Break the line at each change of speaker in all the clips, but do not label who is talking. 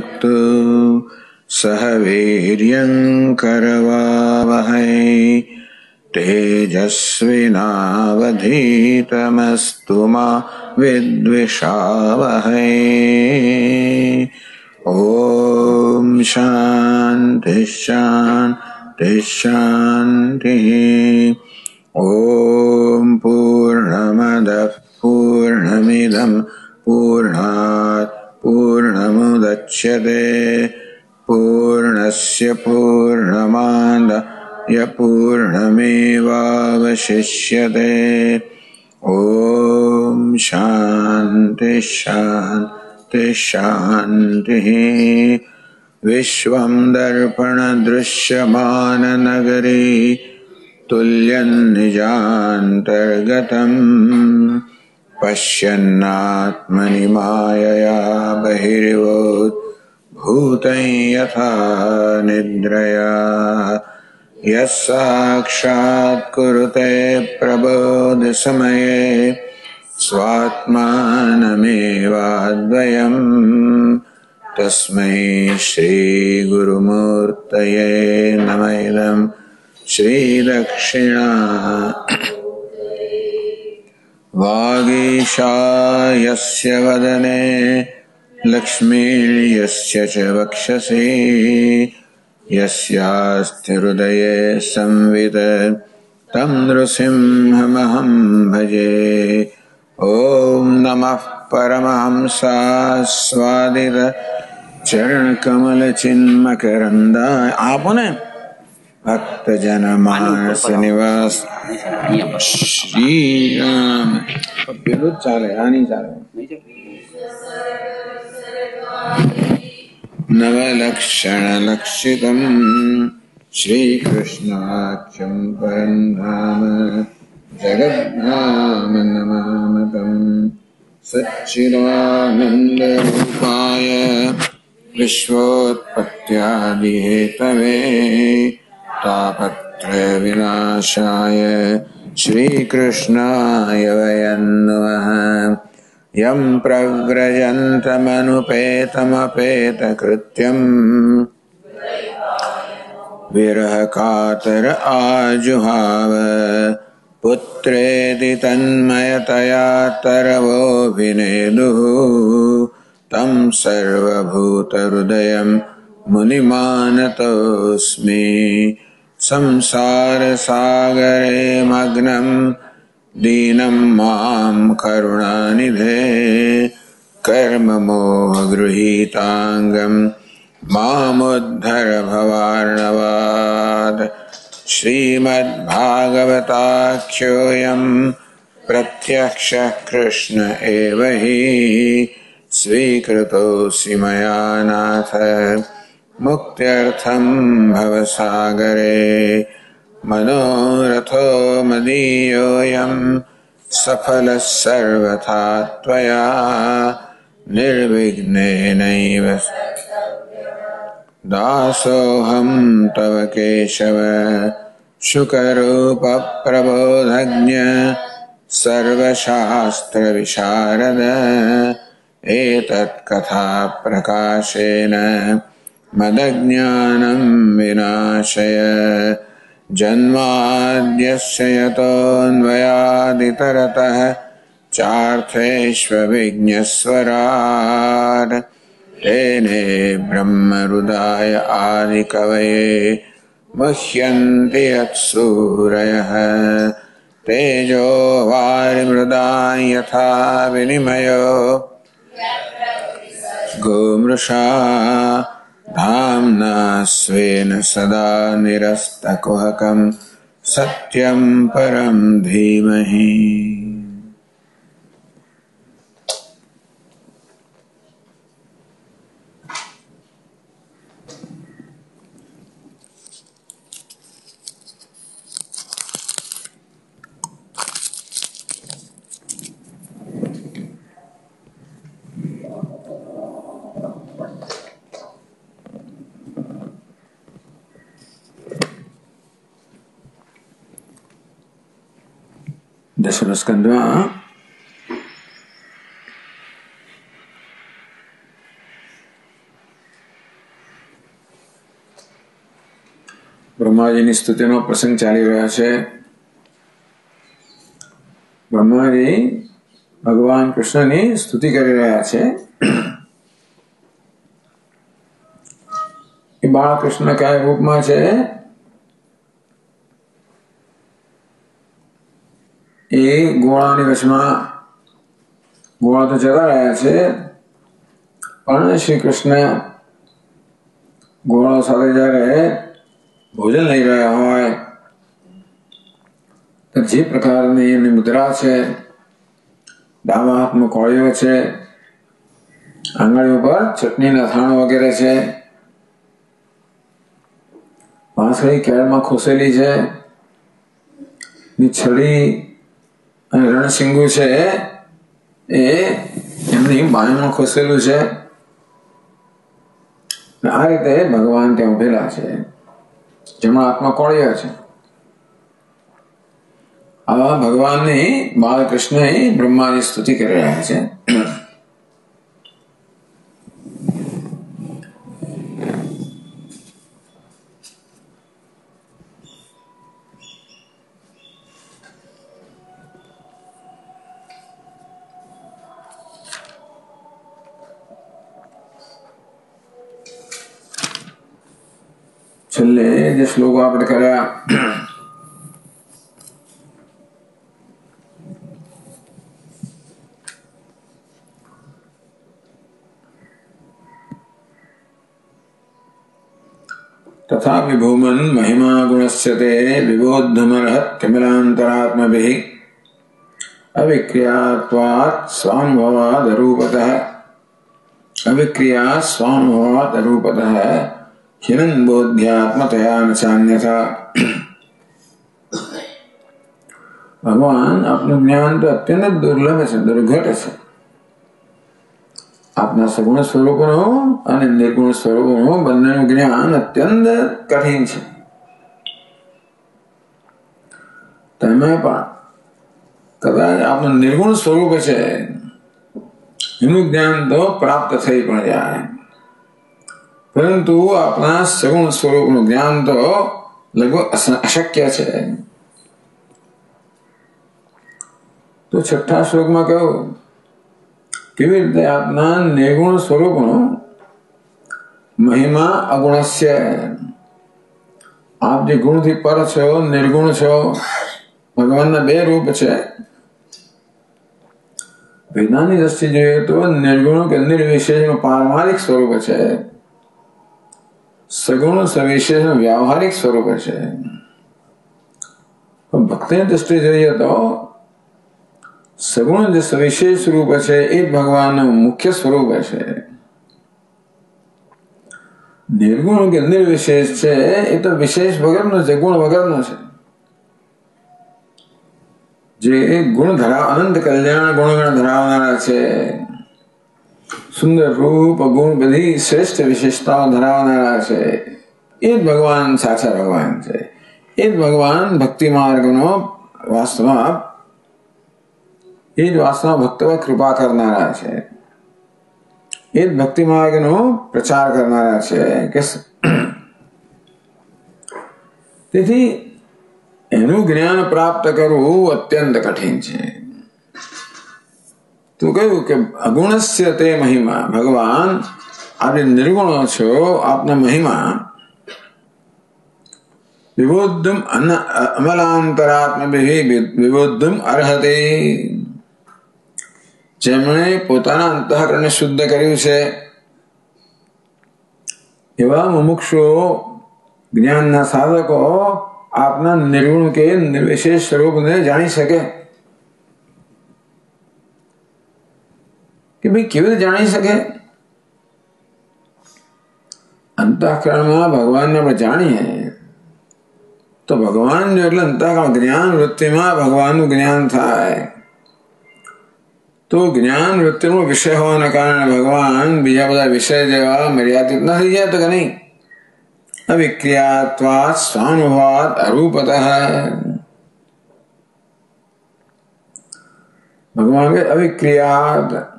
भुनक्तु सह वीर्यङ्करवावहै तेजस्विनावधीतमस्तु मा विद्विषावहै। ॐ शान्तिः शान्तिः शान्तिः। ॐ पूर्णमदः पूर्णमिदं पूर्णात् पूर्णमुदच्यते पूर्णस्य पूर्णमादाय पूर्णमेवावशिष्यते ॐ शान्तिः शान्तिः विश्वं दर्पणदृश्यमाननगरी तुल्यन्निजान्तर्गतम् पश्यन्नात्मनि मायया बहिर्वोद्भूतं यथा निद्रया। यः साक्षात् कुरुते प्रबोधसमये, स्वात्मानमेवाद्वयम्, तस्मै श्रीगुरुमूर्तये नम इदम्। श्रीदक्षिणा वागीशा यस्य वदने, लक्ष्मीर्यस्य च वक्षसि यस्यास्थिहृदये संवित्, तं नृसिंहमहं भजे। ॐ नमः परमहंसास्वादित चरणकमलचिन्मकरन्दाय आपने भक्त जन मानस तो निवास श्री राम विरुद्ध चाल है हानि चाल नवलक्षण लक्षितम श्रीकृष्णाख्यम परम धाम जगद्धाम नमामतम सच्चिदानंद रूपाय विश्वोत्पत्त्यादि हेतवे विश्वोत्पत्त्यादिहेतवे तापत्रयविनाशाय श्रीकृष्णाय वयं नमः यं प्रव्रजन्तमनुपेतमपेतकृत्यम् विरहकातर आजुहाव, पुत्रेति तन्मयतया तरवोऽभिनेदुः। तं सर्वभूतहृदयं मुनिमानतोऽस्मि। संसारसागरे मग्नं, दीनं माँ करुणानिधे कर्ममोहगृहीताङ्गं मामुद्धर भवार्णवात् श्रीमद्भागवताख्योऽयं प्रत्यक्षः कृष्ण एव हि। स्वीकृतोऽसि मया नाथ। मुक्त्यर्थं भवसागरे मनोरथो मदीयोऽयं सफलः सर्वथा त्वया निर्विघ्नेनैव। दासोऽहं तव केशव शुकरूपप्रबोधज्ञ सर्वशास्त्रविशारद एतत्कथाप्रकाशेन मदज्ञानं विनाशय। जन्माद्यस्य यतोऽन्वयादितरतः चार्थेष्वभिज्ञस्वराट् तेने ब्रह्मरुदाय आदिकवये मुह्यन्ति यत्सूरयः। तेजो वारिमृदा यथा विनिमयो। गोमृषा धाम्ना स्वेन सदा निरस्तकुहकम् सत्यम् परम् धीमहि। सरस्कंद બ્રહ્માજીની સ્તુતિનો પ્રસંગ ચાલી રહ્યો છે. બ્રહ્માજી ભગવાન કૃષ્ણની સ્તુતિ કરી રહ્યા છે. એ બાળકૃષ્ણ કયા રૂપમાં છે? એ ગોળાની વચમાં, ગોળા તો જતા રહ્યા છે, પણ શ્રી કૃષ્ણ ગોળા સાથે જ્યારે ભોજન લઈ રહ્યા હોય, તો જે પ્રકારની એની મુદ્રા છે ડાબા હાથમાં કોળીઓ છે આંગળી ઉપર ચટણીના થાણ વગેરે છે, વાંસળી કેળમાં ખોસેલી છે છડી અને રણસિંગુ છે એ એમની બાયમાં ખોસેલું છે. આ રીતે ભગવાન ત્યાં ઉભેલા છે. જેમાં આત્મા કોળિયા છે. આવા ભગવાનની બાલકૃષ્ણ બ્રહ્માની સ્તુતિ કરી રહ્યા છે. ಶ್ಲೋಕಾಪಟ ಕರ तथा विभूमन महिमा गुणस्य ते कमलांतरात्म किमिलान्तरात्मभिः। अविक्रियात्वात् स्वानुभवादरूपतः अविक्रिया स्वानुभवादरूपतः हिरन बोध्यात्मतया न चान्यथा ભગવાન આપનું જ્ઞાન તો અત્યંત દુર્લભ છે દુર્ઘટ છે આપના સગુણ સ્વરૂપનું અને નિર્ગુણ સ્વરૂપનું બંનેનું જ્ઞાન અત્યંત કઠિન છે તમે પણ કદાચ આપનું નિર્ગુણ સ્વરૂપ છે એનું જ્ઞાન તો પ્રાપ્ત થઈ પણ જાય પરંતુ આપણા સગુણ સ્વરૂપનું જ્ઞાન તો લગભગ અશક્ય છે. તો છઠ્ઠા શ્લોકમાં કહ્યું કેવી રીતે આપના નિર્ગુણ સ્વરૂપનો મહિમા અગુણસ્ય? આપ જે ગુણથી પર છો, નિર્ગુણ છો, ભગવાનના બે રૂપ છે. વેદાની દ્રષ્ટિ જોઈએ તો નિર્ગુણ કે નિર્વિશેષનું પારમારિક સ્વરૂપ છે. સગુણ સવિશેષ વ્યવહારિક સ્વરૂપ છે. ભક્તિની દ્રષ્ટિ જોઈએ તો સગુણ જે સવિશેષ રૂપ છે એ ભગવાનનું મુખ્ય સ્વરૂપ છે. નિર્ગુણ કે નિર્વિશેષ છે એ તો વિશેષ વગરનો છે, ગુણ વગરનો છે. જે ગુણ ધરાવ અનંત કલ્યાણ ગુણગણ ધરાવનારા છે. સુંદર રૂપ ગુણ બધી શ્રેષ્ઠ વિશેષતાઓ ધરાવનારા છે એ જ ભગવાન સાચા ભગવાન છે એ જ ભગવાન ભક્તિ માર્ગનો વાસ્તવમાં એ જ વાસ્તવમાં ભક્તો કૃપા કરનારા છે એ જ ભક્તિ માર્ગનો પ્રચાર કરનારા છે કે તેથી એનું જ્ઞાન પ્રાપ્ત કરવું અત્યંત કઠિન છે તો કહ્યું કે અગુણસ્ય તે મહિમા ભગવાન આપણે નિર્ગુણો છો આપના મહિમા વિબોધમ અમલાંતરાત્મ વિબોધમ અર્હતે જેમણે પોતાના અંતઃકરણને શુદ્ધ કર્યું છે એવા મુમુક્ષુઓ જ્ઞાનના સાધકો આપના નિર્ગુણ કે નિર્વિશેષ સ્વરૂપને જાણી શકે કે ભાઈ કેવી રીતે જાણી શકે અંતઃકરણમાં ભગવાનને આપણે જાણીએ તો ભગવાન જો એટલે અંતઃકરણ જ્ઞાન વૃત્તિમાં ભગવાનનું જ્ઞાન થાય તો જ્ઞાન વૃત્તિનો વિષય હોવાના કારણે ભગવાન બીજા બધા વિષય જેવા મર્યાદિત ન થઈ જાય તો કે નહીં અવિક્રિયાત્વાત સ્વાનુભાત અરૂપત ભગવાન કે અવિક્રિયાત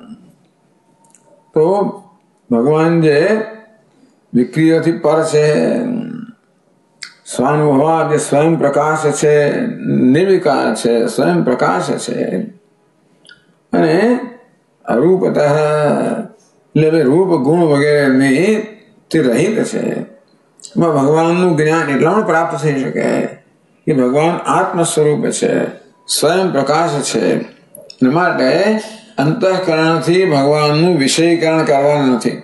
તો ભગવાન જે વિક્રિયાથી પર છે સ્વાનુભવા જે સ્વયં પ્રકાશ છે નિર્વિકાર છે સ્વયં પ્રકાશ છે અને અરૂપતઃ એટલે રૂપ ગુણ વગેરેની તે રહિત છે ભગવાનનું જ્ઞાન એટલામાં પ્રાપ્ત થઈ શકે કે ભગવાન આત્મ સ્વરૂપ છે સ્વયં પ્રકાશ છે માટે અંતઃકરણથી ભગવાનનું વિષયીકરણ કરવાનું નથી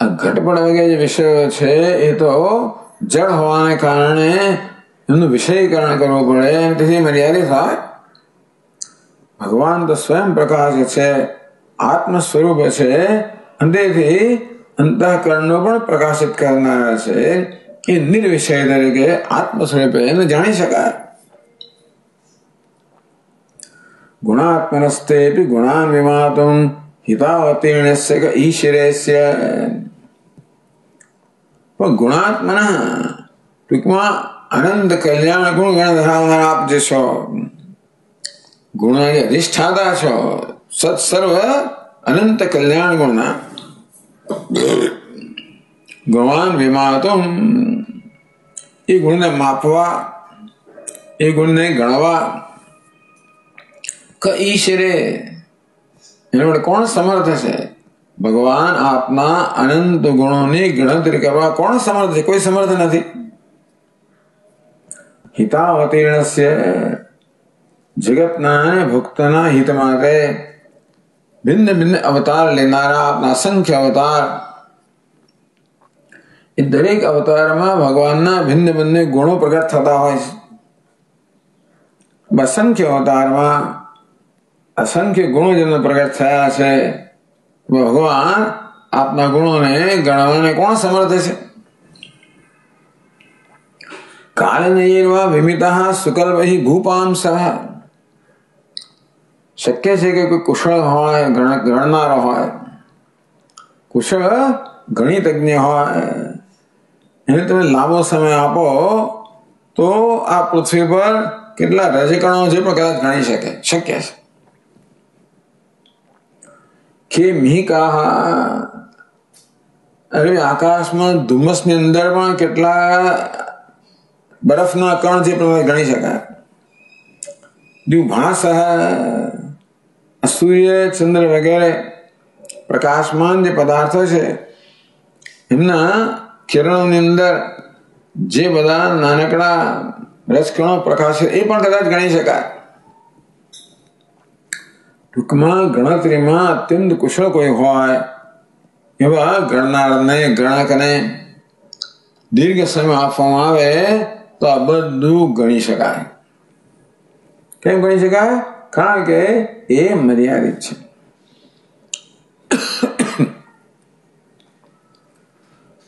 આ ઘટપડ વગેરે જે વિષયો છે એ તો જળ હોવાને કારણે એનું વિષયીકરણ કરવું પડે તેથી મર્યાદિત હોય ભગવાન તો સ્વયં પ્રકાશ છે આત્મ સ્વરૂપ છે અંતેથી અંતઃકરણનો પણ પ્રકાશિત કરનારા છે એ નિર્વિષય તરીકે આત્મ સ્વરૂપે એને જાણી શકાય ગુણાત્મનસ્તે ગુણાન વિમાતુમ હિતાવતીર્ણસ્ય ઈશ્વરેસ્ય પણ ગુણાત્મના ટૂંકમાં અનંત કલ્યાણ ગુણ ગણ ધરાવનાર આપ જે છો ગુણની અધિષ્ઠાતા છો સત્સર્વ અનંત કલ્યાણ ગુણના ગુણવાન વિમાતુમ એ ગુણને માપવા એ ગુણને ગણવા ક ઈશ્વરે એના કોણ સમર્થ છે ભગવાન આપના અનંત ગુણોની ગણતરી કરવા કોણ સમર્થ છે કોઈ સમર્થ નથી હિતાવતીર્ણસ્ય જગતના ભક્તના હિત માટે ભિન્ન ભિન્ન અવતાર લેનારા આપના અસંખ્ય અવતાર એ દરેક અવતારમાં ભગવાનના ભિન્ન ભિન્ન ગુણો પ્રગટ થતા હોય છે અસંખ્ય અવતારમાં અસંખ્ય ગુણો જેમને પ્રગટ થયા છે ભગવાન આપના ગુણોને ગણવાને કોણ સમર્થ છે કાળનૈર્વા વિમિતા સુકલ વહી ભૂપામ સહ શક્ય છે કે કોઈ કુશળ હોય ગણનારો હોય કુશળ ગણિતજ્ઞ હોય એને તમે લાંબો સમય આપો તો આ પૃથ્વી પર કેટલા રજકણો છે પણ કદાચ ગણી શકે શક્ય છે કે મિહિકા અરે આકાશમાં ધુમ્મસની અંદર પણ કેટલા બરફના કણ જે પ્રમાણે ગણી શકાય દ્યુભાસ સૂર્ય ચંદ્ર વગેરે પ્રકાશમાન જે પદાર્થો છે એમના કિરણોની અંદર જે બધા નાનકડા રસકણો પ્રકાશ એ પણ કદાચ ગણી શકાય ટૂંકમાં ગણતરીમાં અત્યંત કુશળ કોઈ હોય એવા ગણનારને ગણકને દીર્ઘ સમય આપવામાં આવે તો આ બધું ગણી શકાય કેમ ગણી શકાય કારણ કે એ મર્યાદિત છે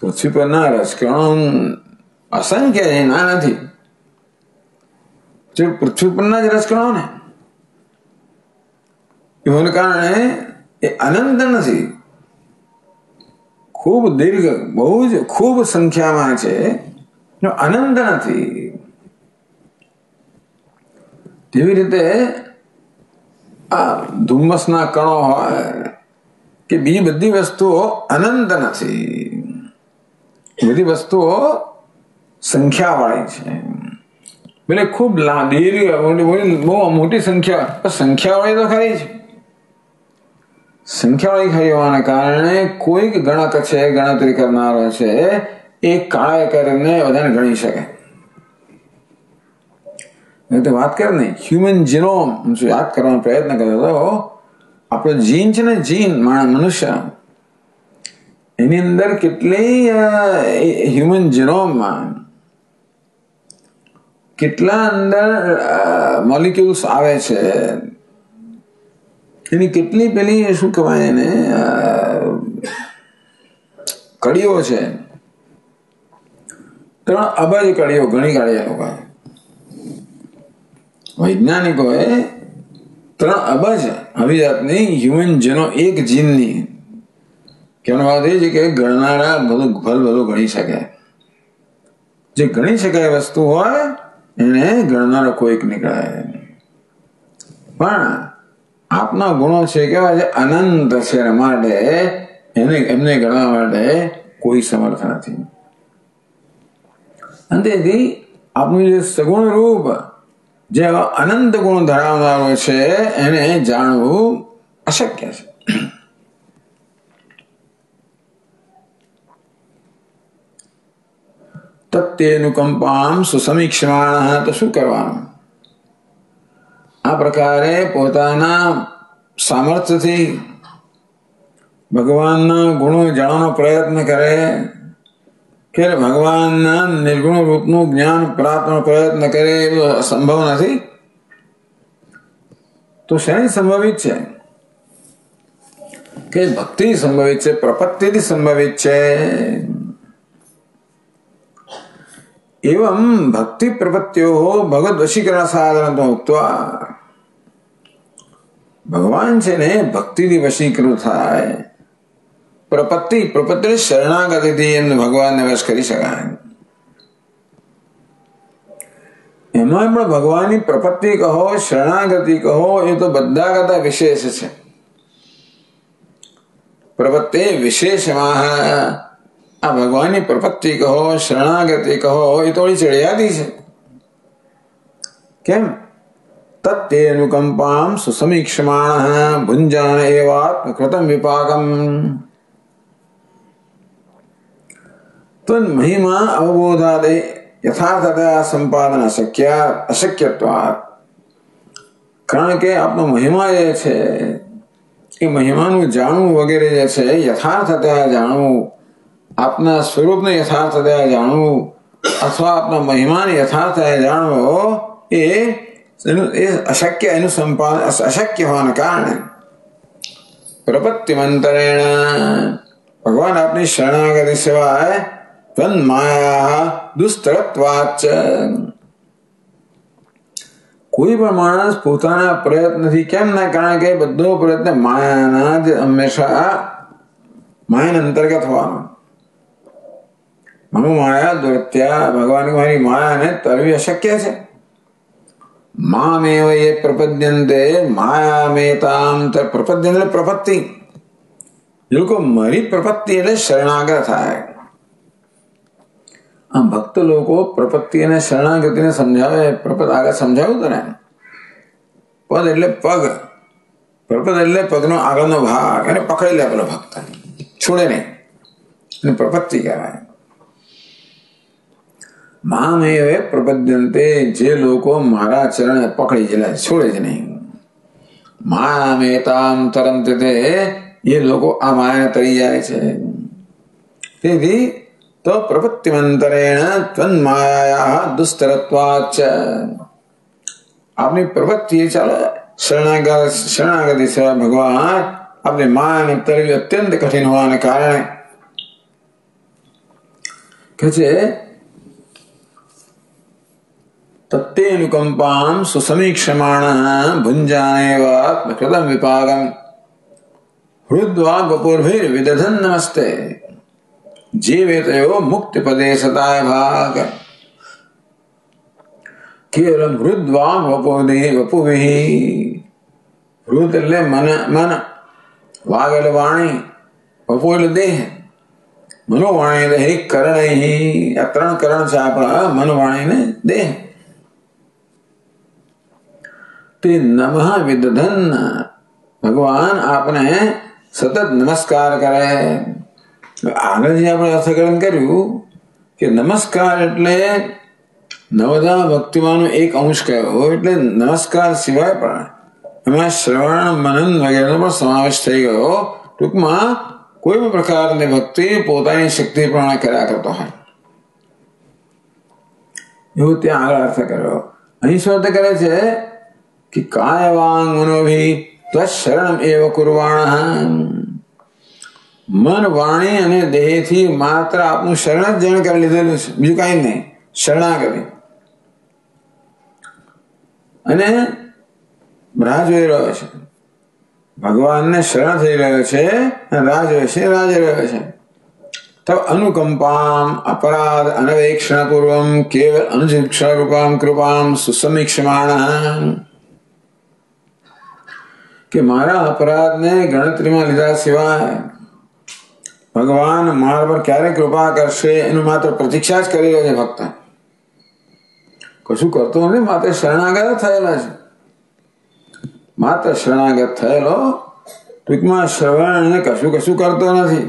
પૃથ્વી પરના રસકણો અસંખ્ય ના નથી પૃથ્વી પરના જ રસકણો ને એમને કારણે એ અનંત નથી ખૂબ દીર્ઘ બહુ જ ખૂબ સંખ્યામાં છે અનંત નથી તેવી રીતે આ ધુમ્મસના કણો હોય કે બીજી બધી વસ્તુઓ અનંત નથી બધી વસ્તુઓ સંખ્યાવાળી છે એટલે ખૂબ દીર્ઘ બહુ મોટી સંખ્યા સંખ્યાવાળી તો ખરી છે સંખ્યાવાળી ખરી હોવાના કારણે કોઈક ગણક છે, ગણતરી કરનારો છે, એ કાળે કરીને બધાને ગણી શકે. તો વાત કરે ને હ્યુમન જીનોમ યાદ કરવાનો પ્રયત્ન કર્યો હતો? આપણો જીન છે ને, જીન મનુષ્ય. એની અંદર કેટલી હ્યુમન જીનોમમાં કેટલા અંદર મોલિક્યુલ્સ આવે છે? એની કેટલી પેલી, શું કહેવાય એને કડીઓ છે. ત્રણ અબજ કડીઓ, ઘણી કાઢી લોકોએ. વૈજ્ઞાનિકોએ ત્રણ અબજ આવી જાતની હ્યુમન જેનો એક જીનની. કહેવાનો વાત એ છે કે ગણનારા બધું ભલ ભલું ગણી શકે. જે ગણી શકાય વસ્તુ હોય, એને ગણનારો કોઈક નીકળાય પણ આપના ગુણો છે કેવા છે અનંત છે માટે એને એમને ગણવા માટે કોઈ સમર્થ નથી. અંતેથી આપનું જે સગુણ રૂપ, જે અનંત ગુણ ધરાવનારો છે, એને જાણવું અશક્ય છે. તત્યેનુકંપામ સુસમીક્ષમાણ તો શું કરવાનું? આ પ્રકારે પોતાના સામર્થ્યથી ભગવાનના ગુણો જાણવાનો પ્રયત્ન કરે કે ભગવાનના નિર્ગુણ રૂપનું જ્ઞાન પ્રાપ્તનો પ્રયત્ન કરે એવું સંભવ નથી તો શેની સંભવિત છે કે ભક્તિ સંભવિત છે પ્રપત્તિથી સંભવિત છે एवं भक्ति प्रपत्तियों भगवत वशीकरण साधन तो उक्त्वा ભગવાન છે ને ભક્તિથી વશીકૃત થાય પ્રપત્તિ પ્રપત્તિ શરણાગતિથી એમને ભગવાનને વશ કરી શકાય એમાં પણ ભગવાનની પ્રપત્તિ કહો શરણાગતિ કહો એ તો બધા કરતા વિશેષ છે પ્રપત્તિ વિશેષમાં આ ભગવાનની પ્રપત્તિ કહો શરણાગતિ કહો એ થોડી ચડિયાતી છે કેમ તત્તે અનુકંપામ સુસમીક્ષમાણ ભુંજાન એવાત્મ કૃતમ વિપાકમ મહિમા અવબોધાદે યથાર્થતા સંપાદન અશક્ય અશક્યત્વાત કારણ કે આપનો મહિમા જે છે એ મહિમાનું જાણવું વગેરે જે છે યથાર્થતા જાણવું આપના સ્વરૂપને યથાર્થતા જાણવું અથવા આપના મહિમાને યથાર્થતા જાણવો એ એ અશક્ય એનું સંપાદન અશક્ય હોવાને કારણે પ્રપત્તિ મંતરેણ ભગવાન આપની શરણાગતિ સિવાય તન માયા દુસ્તરત્વાચ કોઈ પણ માણસ પોતાના પ્રયત્નથી કેમ ના કારણ કે બધો પ્રયત્ન માયાના જ હંમેશા માયાના અંતર્ગત હોવાનો મનુ માયા દુર્ત્યા ભગવાન મારી માયાને તરવી અશક્ય છે મામેવ એ પ્રપદ્યંતે માયામેતામ પ્રપદ્યંતે પ્રપત્તિ એ લોકો મારી પ્રપત્તિ એટલે શરણાગત થાય આ ભક્ત લોકો પ્રપત્તિ અને શરણાગતિને સમજાવે પ્રપદ આગળ સમજાવ્યું તને પદ એટલે પગ પ્રપદ એટલે પગનો આગળનો ભાગ એને પકડી લે પેલો ભક્ત છોડે નહીં અને પ્રપત્તિ કહેવાય મામેવે પ્રપદ્યંતે જે લોકો મારા ચરણ પકડી ગયેલા છોડે જ નહીં મામેતામ તરંતે તે એ લોકો આ માયા તરી જાય છે તેથી તો પ્રપત્તિમંતરેણ ત્વન્માયા દુસ્તરત્વાચ આપની પ્રવૃત્તિ ચાલો શરણાગત શરણાગતિ છે ભગવાન આપની માયાને તરવી અત્યંત કઠિન હોવાને કારણે કે છે तत्तेऽनुकम्पाम् सुसमीक्षमाणः भुञ्जानेव कृतम् विपाकम्। हृद्वाग्वपुर्भिर्विदधन् नमस्ते। जीवितयो मुक्तिपदे सताय भाग। केवलं हृद्वाग्वपुदे वपुभिः मन मन, वागलवाणी वपुल देह मनोवाणी रहे करण। चापा मनोवाणी ने देह। આ ત્રણ કરણ છે આપણા મનવાણી ને દેહ તે નમઃ વિદધન ભગવાન આપણે સતત નમસ્કાર કરે આગળ જે આપણે અર્થકરણ કર્યું કે નમસ્કાર એટલે નવદા ભક્તિમાંનો એક અંશ કયો એટલે નમસ્કાર સિવાય પણ એમાં શ્રવણ મનન વગેરેનો પણ સમાવેશ થઈ ગયો ટૂંકમાં કોઈ પણ પ્રકારની ભક્તિ પોતાની શક્તિ પ્રમાણે કર્યા કરતો હોય એવું ત્યાં આગળ અર્થ કર્યો અહીં શું અર્થ કરે છે कि काय वांग मनोभि ત્વશરણમ એવ કુરવાણ મન વાણી અને દેહથી માત્ર આપનું શરણ જ જણ કરી લીધેલું છે બીજું કઈ નહીં શરણાગતિ અને રાહ જોઈ રહ્યો છે ભગવાનને શરણ થઈ રહ્યો છે રાહ જોઈ છે રાહ જોઈ રહ્યો છે તબ અનુકંપામ અપરાધ અનવેક્ષણ પૂર્વમ કેવલ અનુશિક્ષણ રૂપામ કૃપામ સુસમીક્ષમાણ કે મારા અપરાધને ગણતરીમાં લીધા સિવાય ભગવાન મારા પર ક્યારે કૃપા કરશે એનું માત્ર પ્રતીક્ષા જ કરી રહ્યો છે ભક્ત કશું કરતો નથી માત્ર શરણાગત થયેલા છે માત્ર શરણાગત થયેલો ટૂંકમાં શ્રવણ એને કશું કશું કરતો નથી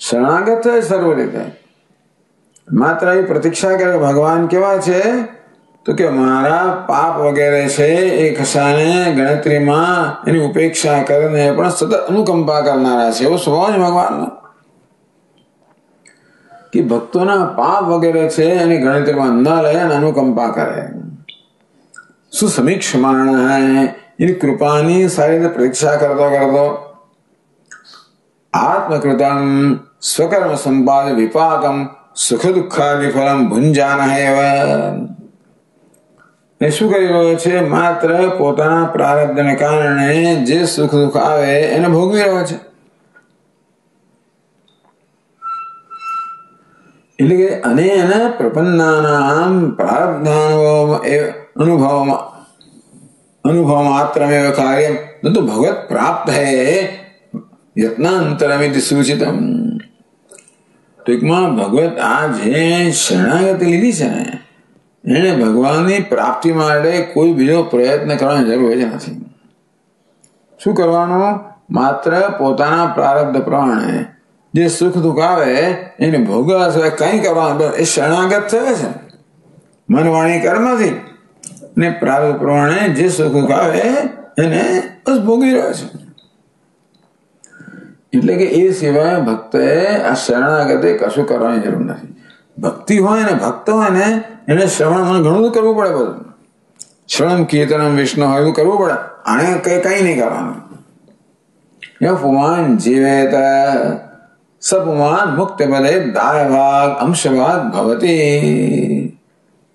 શરણાગત થાય સર્વ રીતે માત્ર એ પ્રતીક્ષા કરે ભગવાન કેવા છે તો કે મારા પાપ વગેરે છે એ ખસાને ગણતરીમાં એની ઉપેક્ષા કરીને પણ સતત અનુકંપા કરનારા છે એવો સ્વભાવ છે ભગવાનનો કે ભક્તોના પાપ વગેરે છે એની ગણતરીમાં ન લે અને અનુકંપા કરે શું સમીક્ષમાણ હૈ એની કૃપાની સારી રીતે પરીક્ષા કરતો કરતો આત્મકૃતમ સ્વકર્મ સંપાદ વિપાકમ સુખ દુઃખાદિ ફલમ ભુંજાન હેવ એ શું કરી રહ્યો છે માત્ર પોતાના પ્રારબ્ધને કારણે જે સુખ દુઃખ આવે એને ભોગવી રહ્યો છે એટલે કે અનેન પ્રપન્નાનામ પ્રારબ્ધાનુભવ અનુભવમાં અનુભવ માત્રમેવ કાર્યમ ન તો ભગવત પ્રાપ્ત હૈ યત્નાંતરમિતિ સૂચિતમ ટૂંકમાં ભગવત આ જે શરણાગતિ લીધી છે ને એને ભગવાનની પ્રાપ્તિ માટે કોઈ બીજો પ્રયત્ન કરવાની જરૂર જ નથી શું કરવાનું માત્ર પોતાના પ્રારબ્ધ પ્રમાણે જે સુખ દુઃખ આવે એને ભોગવવા સિવાય કંઈ કરવાનું એ શરણાગત થયો છે મન વાણી કર્મથી ને પ્રારબ્ધ પ્રમાણે જે સુખ દુઃખ આવે એને બસ ભોગવી રહ્યો છે એટલે કે એ સિવાય ભક્તે આ શરણાગતે કશું કરવાની જરૂર નથી ભક્તિ હોય ને ભક્ત હોય ને એને શ્રવણ મને ઘણું કરવું પડે બધું શ્રવણ કીર્તનમ વિષ્ણુ હોય એવું કરવું પડે આને કઈ કઈ નહીં કરવાનું પુમાન જીવેત સપુમાન મુક્ત પદે દાય ભાગ અંશ ભાગ ભવતી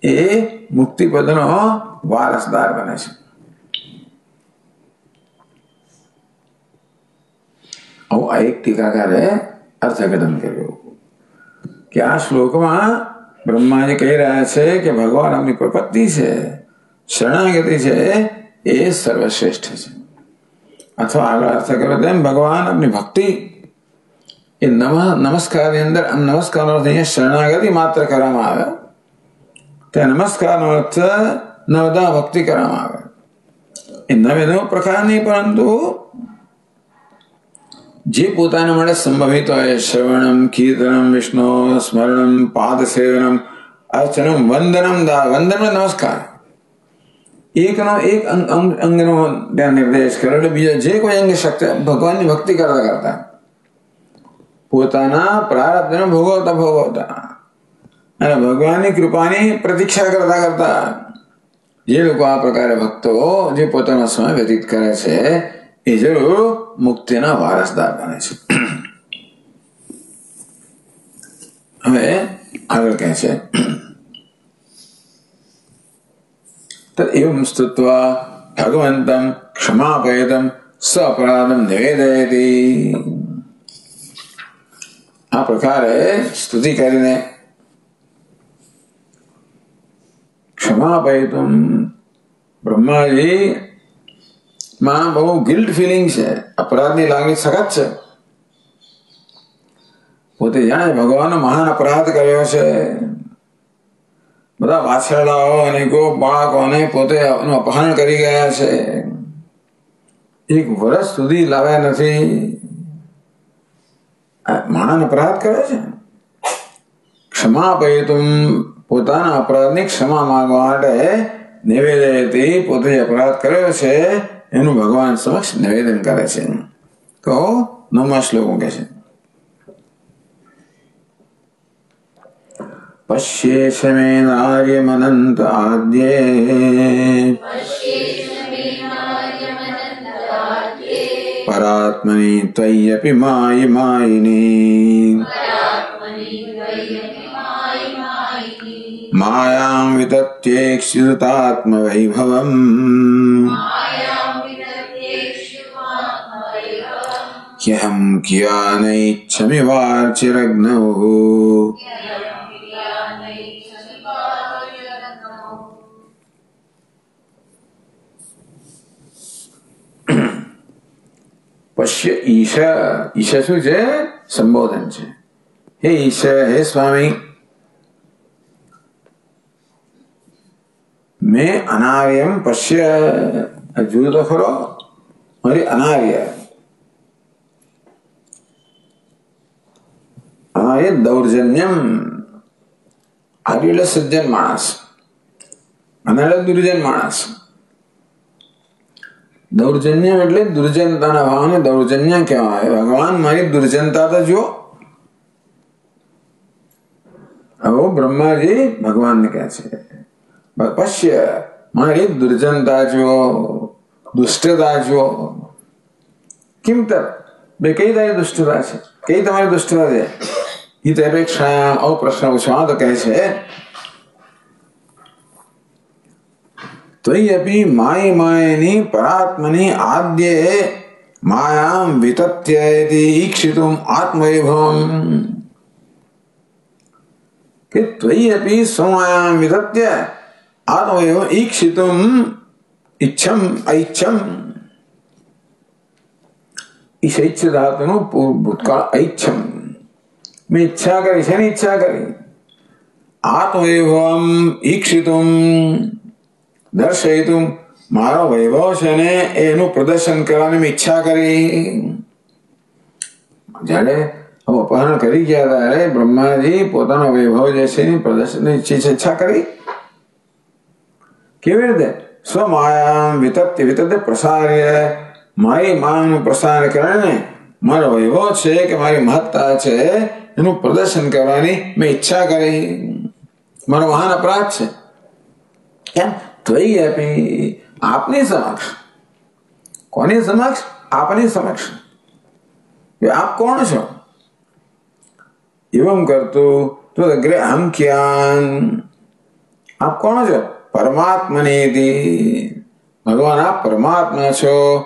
એ મુક્તિ પદનો વારસદાર બને છે આવું આ એક ટીકાકારે અર્થઘટન કર્યું કે આ શ્લોકમાં બ્રહ્માજી કહી રહ્યા છે કે ભગવાન આપની પ્રપત્તિ છે શરણાગતિ છે એ સર્વશ્રેષ્ઠ છે અથવા આગળ અર્થ કર્યો તેમ ભગવાન આપની ભક્તિ એ નમ નમસ્કારની અંદર નમસ્કારનો અર્થ અહીંયા શરણાગતિ માત્ર કરવામાં આવે ત્યાં નમસ્કારનો અર્થ નવદા ભક્તિ કરવામાં આવે એ નવે નવ પ્રકારની પરંતુ જે પોતાના માટે સંભવિત હોય શ્રવણમ કીર્તનમ વિષ્ણુ સ્મરણમ પાદ સેવનમ અર્ચનમ વંદનમ દા વંદન નમસ્કાર એકનો એક અંગનો ત્યાં નિર્દેશ કર્યો એટલે બીજા જે કોઈ અંગ શક્તિ ભગવાનની ભક્તિ કરતા કરતા પોતાના પ્રારબ્ધને ભોગવતા ભોગવતા અને ભગવાનની કૃપાની પ્રતીક્ષા કરતા કરતા જે લોકો આ પ્રકારે ભક્તો જે પોતાનો સમય વ્યતીત કરે છે એ જરૂર મુક્તિના વારસદાર બને છે હવે આગળ કહે છે એવં સ્તુત્વા ભગવંતમ ક્ષમાપયતમ સ અપરાધમ નિવેદયતી આ પ્રકારે સ્તુતિ કરીને ક્ષમાપયતમ બ્રહ્માજી માં બહુ ગિલ્ટ ફિલિંગ છે અપરાધની લાગણી સખત છે પોતે જાણે ભગવાન મહાન અપરાધ કર્યો છે બધા વાછરડાઓ અને ગો બાળકોને પોતે અપહરણ કરી ગયા છે એક વર્ષ સુધી લાવ્યા નથી મહાન અપરાધ કરે છે ક્ષમા તું પોતાના અપરાધની ક્ષમા માંગવા માટે નિવેદયથી પોતે અપરાધ કર્યો છે એનું ભગવાન સમક્ષ નિવેદન કરે છે કહો નવમા શ્લોકો કે છે पश्येष मे नार्यमनन्त आद्ये परात्मनि त्वय्यपि मायि मायां वितत्येक्षितात्मवैभवम् ह्यहं कियानैच्छमिवार्चिरग्नौ પશ્ય ઈશ ઈશ શું છે સંબોધન છે હે ઈશ હે સ્વામી મેં અનાર્યમ પશ્ય જોયું તો ખરો મારી અનાર્ય અનાર્ય દૌર્જન્યમ આર્ય એટલે સજ્જન માણસ અનાર્ય દુર્જન માણસ દૌર્જન્ય એટલે દુર્જનતાના ભાવને દૌર્જન્ય કહેવાય ભગવાન મારી દુર્જનતા તો જુઓ હવે બ્રહ્માજી ભગવાનને કહે છે પશ્ય મારી દુર્જનતા જુઓ દુષ્ટતા જુઓ કિમ તર બે કઈ તારી દુષ્ટતા છે કઈ તમારી દુષ્ટતા છે હિત અપેક્ષા આવો પ્રશ્ન પૂછવા તો કહે છે ત્વયપી માય માયની પરાત્મની આદ્યે માયામ વિતત્ય ઈક્ષિતુમ આત્મવૈભવમ કે ત્વયપી સ્વમાયામ વિતત્ય આત્મવૈભવ ઈક્ષિતુમ ઈચ્છમ ઐચ્છમ ઈચ્છ ધાતુનું ભૂતકાળ ઐચ્છમ મેં ઈચ્છા કરી છે ને ઈચ્છા કરી આત્મવૈભવમ ઈક્ષિતુમ દર્શયતું મારો વૈભવ છે ને એનું પ્રદર્શન કરવાની મેં ઈચ્છા કરી જ્યારે અપહરણ કરી ગયા ત્યારે બ્રહ્માજી પોતાનો વૈભવ જે છે એની પ્રદર્શન ઈચ્છા કરી કેવી રીતે સ્વમાયા વિતત્ય વિતત્ય પ્રસાર્ય મારી માનું પ્રસાર કરીને મારો વૈભવ છે કે મારી મહત્તા છે, એનું પ્રદર્શન કરવાની મેં ઈચ્છા કરી. મારો મહાન અપરાધ છે. કેમ? થઈ આપી આપની સમક્ષ. કોની સમક્ષ? આપની સમક્ષ. આપ કોણ છો? એવમ કરતું તો અગ્રે અહમ ક્યાં આપ કોણ છો? પરમાત્મની ભગવાન, આપ પરમાત્મા છો.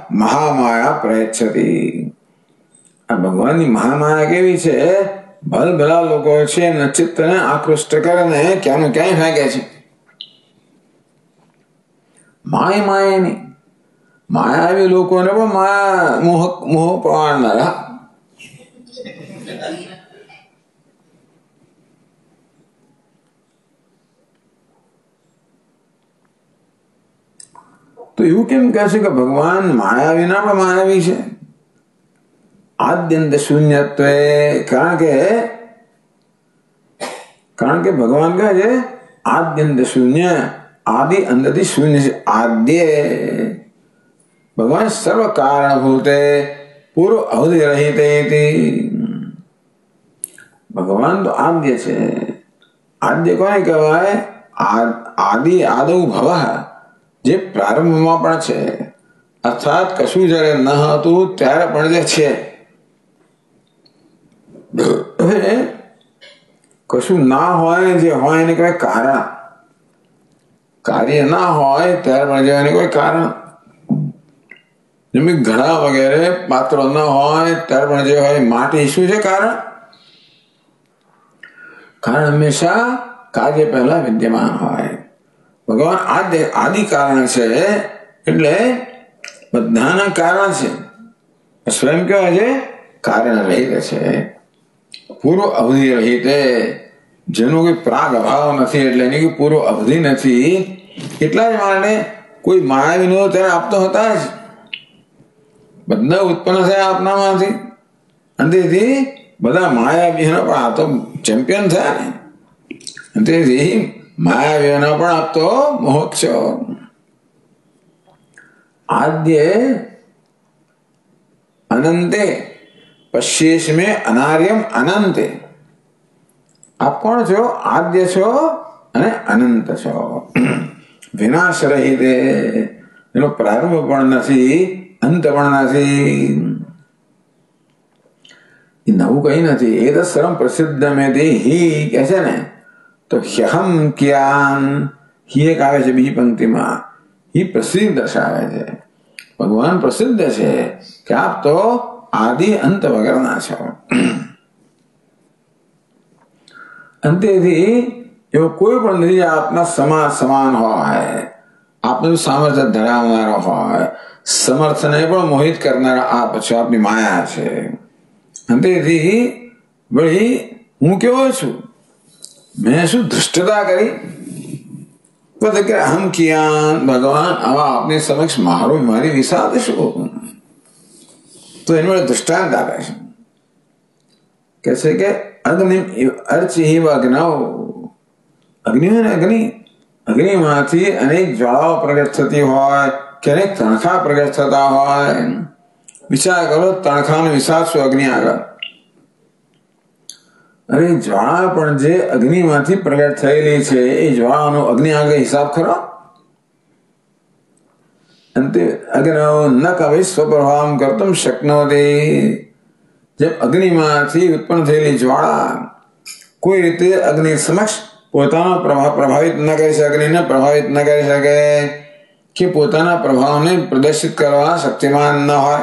મહામાયા પ્રયચ્છતી આ ભગવાનની મહામાયા કેવી છે ભલ ભલા લોકો છે ચિત્તને આકૃષ્ટ કરે ને ક્યાંનું ક્યાંય ફેંકે છે માય માયાની માયાવી લોકોને પણ માયા મોહ મોહ પાડનારા તો એવું કેમ કહે છે કે ભગવાન માયા વિના પણ માયાવી છે આદ્યંત શૂન્યત્વ કારણ કે કારણ કે ભગવાન કહે છે આદ્યંત શૂન્ય આદि અંદરથી શૂન્ય છે આદ્ય ભગવાન સર્વ કારણભૂતે પૂર્વ અવધિ રહિત ભગવાન તો આદ્ય છે આદ્ય કોને કહેવાય આદિ આદૌ ભવ જે પ્રારંભમાં પણ છે અર્થાત કશું જયારે ન હતું ત્યારે પણ જે છે કશું ના હોય જે હોય એને કહેવાય કારણ કાર્ય ના હોય ત્યાર પણ જવાની કોઈ કારણ જેમ ઘડા વગેરે પાત્રો ન હોય ત્યાર પણ જે હોય માટી શું છે કારણ કારણ હંમેશા કાર્ય પહેલા વિદ્યમાન હોય ભગવાન આદ્ય આદિ કારણ છે, એટલે બધાના કારણ છે. સ્વયં કેવા છે, કારણ રહિત છે. પૂર્વ અવધિ રહિત જેનો કોઈ પ્રાગ અભાવ નથી, એટલે એની કોઈ પૂર્વ અવધિ નથી. એટલા જ માણે કોઈ માયા વિનોદ ત્યારે આપતો હતા જ. બધા ઉત્પન્ન થયા આપનામાંથી. અને તેથી બધા માયા વિહનો પણ આ તો ચેમ્પિયન થયા ને. તેથી માયા વિહનો પણ આપતો મોક્ષ આદ્ય અનંતે પશ્યેશ મેં અનાર્યમ અનંતે આપ કોણ છો આદ્ય છો અને અનંત છો વિનાશ રહિત એનો પ્રારંભ પણ નથી અંત પણ નથી નવું કઈ નથી એ તો સરમ પ્રસિદ્ધ મેં હિ કે છે ને તો હ્યહમ ક્યાન હિ એક આવે છે બીજી પંક્તિમાં હિ પ્રસિદ્ધ દર્શાવે છે ભગવાન પ્રસિદ્ધ છે કે આપ તો આદિ અંત વગરના છો અંતેથી એવો કોઈ પણ નથી આપના સમા સમાન હોય આપનું સામર્થ્ય ધરાવનારો હોય સમર્થને પણ મોહિત કરનારા આપ છો આપની માયા છે અંતેથી વળી હું કેવો છું મેં શું ધૃષ્ટતા કરી બધા કે અહમ કિયાન ભગવાન આવા આપની સમક્ષ મારું મારી વિષાદ શું તો એનું દૃષ્ટાંત આપે છે કે છે કે અગ્નિ અર્ચ હિવ અગ્નવ અગ્નિ અગ્નિ અગ્નિમાંથી અનેક જ્વાળાઓ પ્રગટ થતી હોય કે અનેક તણખા પ્રગટ થતા હોય વિચાર કરો તણખાનો વિશાળ શું અગ્નિ આગળ અરે જ્વાળા પણ જે અગ્નિમાંથી પ્રગટ થયેલી છે એ જ્વાળાનો અગ્નિ આગળ હિસાબ ખરો અંતે અગ્નવ ન કવિ સ્વપ્રભાવ કરતું શક્નોતી જેમ અગ્નિમાંથી ઉત્પન્ન થયેલી જ્વાળા કોઈ રીતે અગ્નિ સમક્ષ પોતાનો પ્રભાવ પ્રભાવિત ન કરી શકે અગ્નિને પ્રભાવિત ન કરી શકે કે પોતાના પ્રભાવને પ્રદર્શિત કરવા શક્તિમાન ન હોય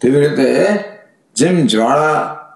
તેવી રીતે જેમ જ્વાળા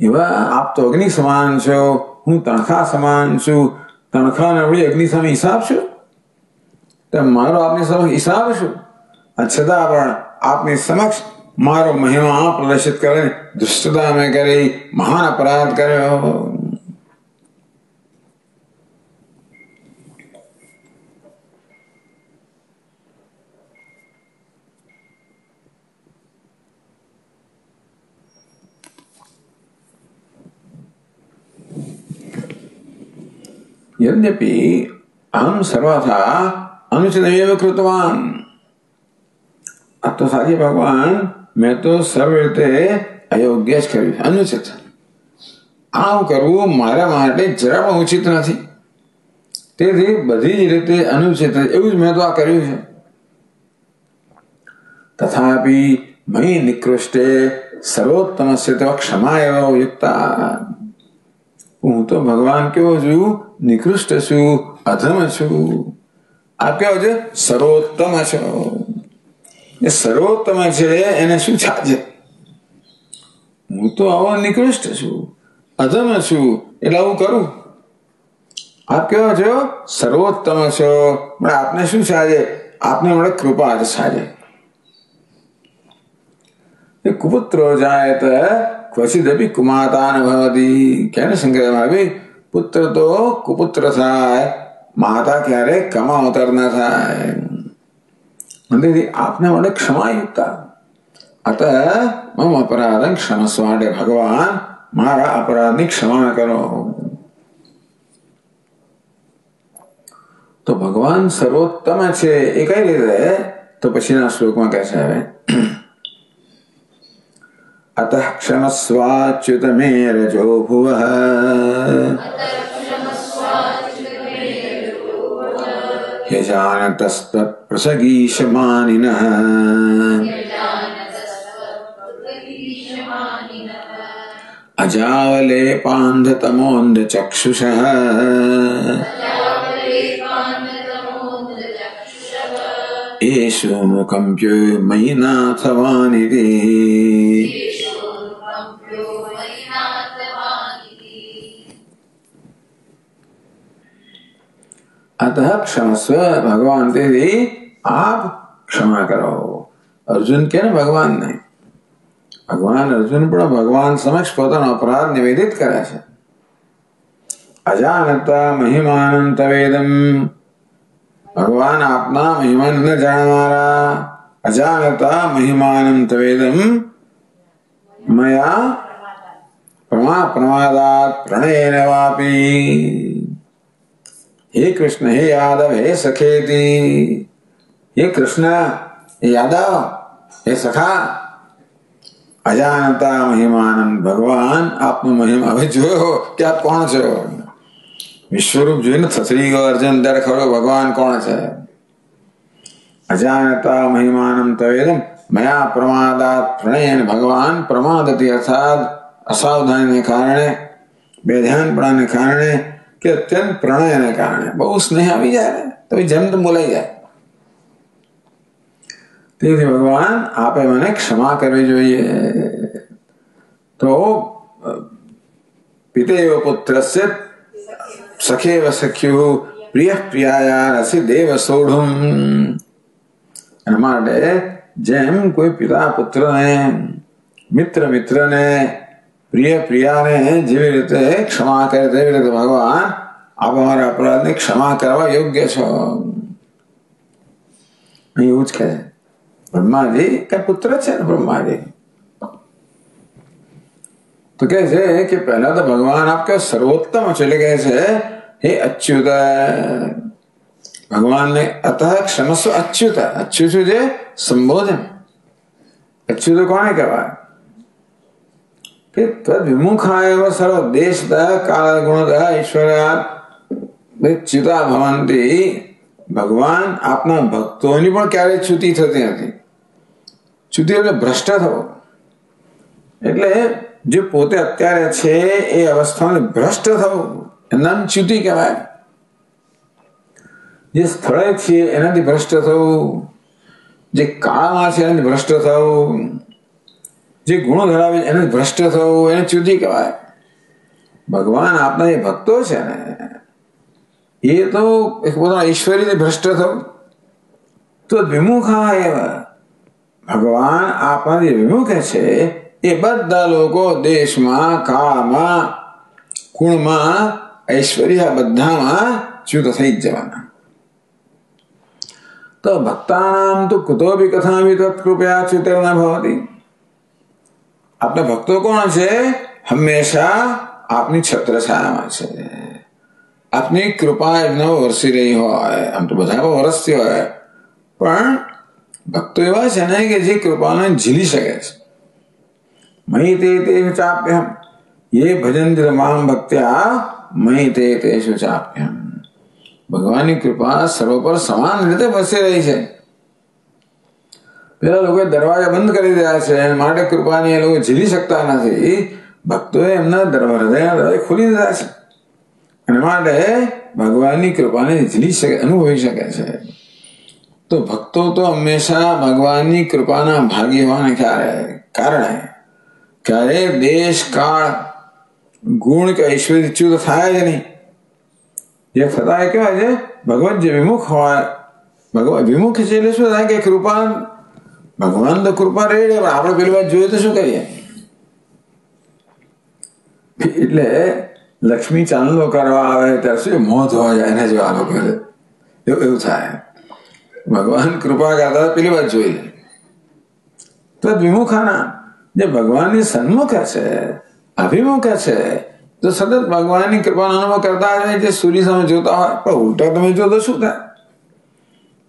એવા આપ તો અગ્નિ સમાન છો હું તણખા સમાન છું તણખા નવડી અગ્નિ સામે હિસાબ છું તો મારો આપની સમક્ષ હિસાબ છું છતાં પણ આપની સમક્ષ મારો મહિમા પ્રદર્શિત કરે દુષ્ટતા મેં કરી મહાન અપરાધ કર્યો यद्यपि अहम सर्वथा अनुचित कृतवान अब तो सारी भगवान મેં તો સર્વ રીતે અયોગ્ય જ કર્યું અનુચિત આમ કરવું મારા માટે જરા પણ ઉચિત નથી તેથી બધી જ રીતે અનુચિત એવું જ મેં તો આ કર્યું છે તથાપી મહી નિકૃષ્ટે સર્વોત્તમ તો ક્ષમા એવા યુક્તા હું તો ભગવાન કેવો છું? નિકૃષ્ટ છું, અધમ છું. આ કેવો છે? સર્વોત્તમ છો. એ સર્વોત્તમ છે, એને શું છાજે હું તો આવો નિકૃષ્ટ છું, અધમ છું, એટલે આવું કરું. આપ કેવો છો? સર્વોત્તમ છો. પણ આપને શું સાજે આપને મળે કૃપા સાજે કુપુત્રો જાય તો ક્વચિદપી કુમાતા ભવતી કેને સંગ્રહમાં આવી પુત્ર તો કુપુત્ર થાય માતા ક્યારે કમાવતર ન થાય મંદિર આપને માટે ક્ષમાયુક્ત અત મમ અપરાધં ક્ષમસ્વ માટે ભગવાન મારા અપરાધની ક્ષમા કરો તો ભગવાન સર્વોત્તમ છે એ કઈ રીતે તો પછીના શ્લોકમાં કહે છે अतः क्षमस्वाच्युत मे रजो भुवः यजानतस्तत्प्रसगीशमानिनः अजावलेपान्धतमोऽन्धचक्षुषः। येषु मुकम्प्यो मयि नाथवानिति अतः क्षमस्व भगवान तेरी आप क्षमा करो અર્જુન કે ને ભગવાન નહીં ભગવાન અર્જુન પણ ભગવાન સમક્ષ પોતાનો અપરાધ નિવેદિત કરે છે અજાનતા મહિમાનંત વેદમ ભગવાન આપના મહિમાન ન જાણનારા અજાનતા મહિમાનંત વેદમ મયા પ્રમા પ્રમાદાત પ્રણયેન વાપી हे कृष्ण हे यादव हे सखेती हे कृष्ण हे यादव हे सखा અજાણતા મહિમાનંદ ભગવાન આપનું મહિમા હવે જોયો કે આપ કોણ છો વિશ્વરૂપ જોઈને થસરી ગયો અર્જુન ત્યારે ખરો ભગવાન કોણ છે અજાણતા મહિમાનમ તવેદમ મયા પ્રમાદાત પ્રણયન ભગવાન પ્રમાદતી અર્થાત અસાવધાનીને કારણે બેધ્યાનપણાને કારણે કે અત્યંત પ્રણયને કારણે બહુ સ્નેહ આવી જાય તો જેમ તેમ બોલાઈ જાય તેથી ભગવાન આપે મને ક્ષમા કરવી જોઈએ તો પિતેવ પુત્રસ્ય સખેવ સખ્યુ પ્રિય પ્રિયાયા રસી દેવ સોઢુમ એના માટે જેમ કોઈ પિતા પુત્રને મિત્ર મિત્રને પ્રિય પ્રિયાને જેવી રીતે ક્ષમા કરે તેવી રીતે ભગવાન આપ અમારા અપરાધની ક્ષમા કરવા યોગ્ય છો એવું જ કહે ब्रह्मा जी का पुत्र છે ब्रह्मा जी तो कैसे कि पहला तो भगवान आपके सर्वोत्तम चले गए से हे अच्युत भगवान ने अतः क्षमस्व अच्युत अच्युत जे संबोधन अच्युत कौन है क्या कि तद विमुखाय सर्व देश काल गुण ईश्वर च्युता भवंती ભગવાન આપના ભક્તોની પણ ક્યારેય છૂટી થતી નથી છૂટી એટલે ભ્રષ્ટ થવો એટલે જે પોતે અત્યારે છે એ અવસ્થાને ભ્રષ્ટ થવું નામ ચ્યુતિ કહેવાય જે સ્થળે છે એનાથી ભ્રષ્ટ થવું જે કાળમાં છે એનાથી ભ્રષ્ટ થવું જે ગુણો ધરાવે એને ભ્રષ્ટ થવું એને ચ્યુતિ કહેવાય ભગવાન આપના જે ભક્તો છે ને એ તો પોતાના ઈશ્વરીને ભ્રષ્ટ થવું તો વિમુખા એવા ભગવાન આપણાથી વિમુખ છે એ બધા લોકો દેશમાં કાળમાં ગુણમાં ઐશ્વર્ય બધામાં ચ્યુત થઈ જ જવાના તો ભક્તાનામ તો કુતોભી કથામી તત્કૃપયા ચ્યુતર ન ભવતી આપણા ભક્તો કોણ છે હંમેશા આપની છત્રછાયામાં છે આપની કૃપા એમના વરસી રહી હોય આમ તો બધા વરસતી હોય પણ ભક્તો એવા છે ને કે જે કૃપાને ઝીલી શકે છે મહી તે તે ચાપ્યમ એ ભજન મામ ભક્ત્યા મહી તે તે ચાપ્યમ ભગવાનની કૃપા સર્વ પર સમાન રીતે વસી રહી છે પેલા લોકો દરવાજા બંધ કરી રહ્યા છે માટે કૃપાની એ લોકો ઝીલી શકતા નથી ભક્તોએ એમના હૃદય હૃદય ખોલી દીધા છે અને માટે ભગવાનની કૃપાને ઝીલી શકે અનુભવી શકે છે તો ભક્તો તો હંમેશા ભગવાનની કૃપાના ભાગી હોવાને ક્યારે કારણે ક્યારે દેશ કાળ ગુણ કે ઐશ્વર્ય ચ્યુત થાય જ નહીં જે થતા એ કેવાય છે ભગવાન જે વિમુખ હોય ભગવાન વિમુખ છે એટલે શું થાય કે કૃપા ભગવાન તો કૃપા રહી આપણે પેલી વાત જોઈએ તો શું કરીએ એટલે લક્ષ્મી ચાંદલો કરવા આવે ત્યારે શું મોત હોય જાય એને જો આ લોકો એવું થાય ભગવાન કૃપા કરતા પેલી વાત જોઈ લે તો વિમુખાના જે ભગવાનની સન્મુખ છે અભિમુખ છે તો સતત ભગવાનની કૃપાનો અનુભવ કરતા આવે જે સૂર્ય સામે જોતા હોય પણ ઉલટા તમે જો તો શું થાય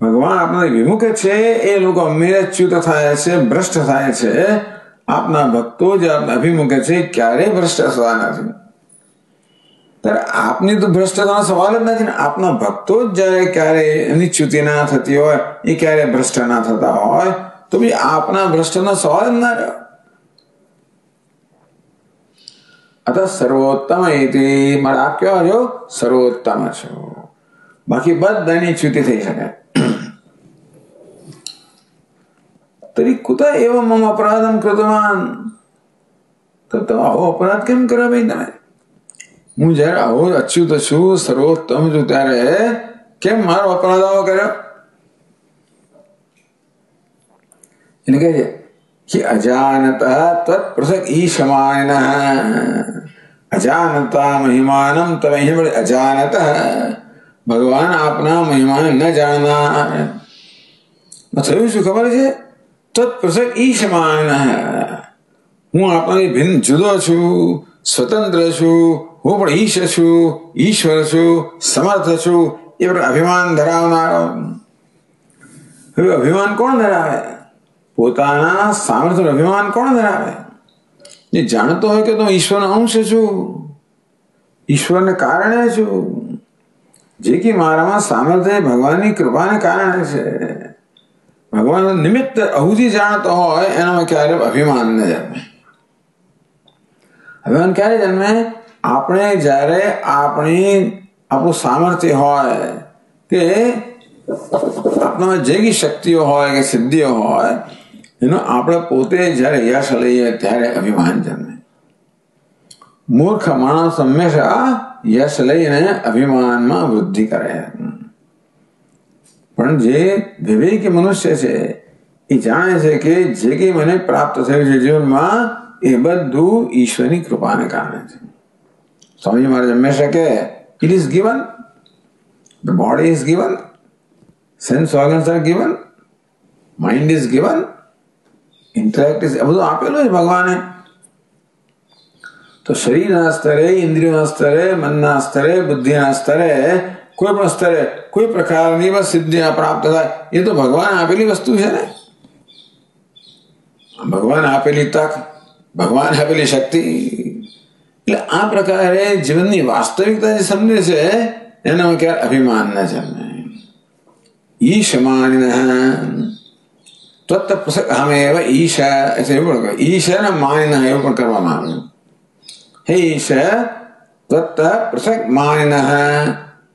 ભગવાન આપણા વિમુખ છે એ લોકો હંમેશા ચ્યુત થાય છે ભ્રષ્ટ થાય છે આપના ભક્તો જે આપના અભિમુખ છે ક્યારેય ભ્રષ્ટ થતા નથી ત્યારે આપની તો ભ્રષ્ટતાનો સવાલ જ નથી ને આપના ભક્તો જ જ્યારે ક્યારે એની ચ્યુતિ ના થતી હોય એ ક્યારે ભ્રષ્ટ ના થતા હોય તો બી આપના ભ્રષ્ટનો સવાલ જ ના રહ્યો અત સર્વોત્તમ એથી મારા આપ કેવા છો સર્વોત્તમ છો બાકી બધાની ચ્યુતિ થઈ શકે तरी कुतः एवं मम अपराधं कृतवान्? तब तो अहो, अपराध किम मुझे अहो अच्युत छु सर्वोत्तम जो त्यारे। केम मारो अपराध आवा कर कि अजानता तत्प्रसक ईशमान अजानता तब बड़े भगवान अपना महिमान न जाना मतलब खबर है ખબર છે તત્પ્રસક ઈશમાન હું આપણાથી ભિન્ન જુદો છું સ્વતંત્ર છું હું પણ ઈશ છું ઈશ્વર છું સમર્થ છું એ અભિમાન ધરાવનારો હવે અભિમાન કોણ ધરાવે પોતાના સામર્થ્ય અભિમાન કોણ ધરાવે જે જાણતો હોય કે તો ઈશ્વરનો અંશ છું ઈશ્વરને કારણે છું જે કે મારામાં સામર્થ્ય ભગવાનની કૃપાને કારણે છે ભગવાન નિમિત્ત અહુતિ જાણતો હોય એનામાં ક્યારે અભિમાન ન જન્મે અભિમાન ક્યારે જન્મે આપણે જ્યારે આપણી આપણું સામર્થ્ય હોય કે આપણામાં જે કઈ શક્તિઓ હોય કે સિદ્ધિઓ હોય એનો આપણે પોતે જ્યારે યશ લઈએ ત્યારે અભિમાન જન્મે મૂર્ખ માણસ હંમેશા યશ લઈને અભિમાનમાં વૃદ્ધિ કરે પણ જે વિવેકી મનુષ્ય છે એ જાણે છે કે જે કંઈ મને પ્રાપ્ત થયું છે જીવનમાં એ બધું ઈશ્વરની કૃપાને કારણે છે સ્વામી મહારાજ હંમેશા કે it is given the body is given sense organs are given mind is given intellect is બધું આપેલું છે ભગવાને તો શરીરના સ્તરે ઇન્દ્રિયોના સ્તરે મનના સ્તરે બુદ્ધિના સ્તરે કોઈ પણ સ્તરે કોઈ પ્રકારની બસ સિદ્ધિ પ્રાપ્ત થાય એ તો ભગવાન આપેલી વસ્તુ છે ને ભગવાન આપેલી તક ભગવાન આપેલી શક્તિ એટલે આ પ્રકારે જીવનની વાસ્તવિકતા જે સમજે છે એના ક્યારે અભિમાન ન જન્મે ઈશ માનિન ત્વત્ત હમેવ ઈશ એવું પણ ઈશ ને માનિન એવું પણ કરવામાં આવ્યું હે ઈશ ત્વત્ત પૃથક માનિન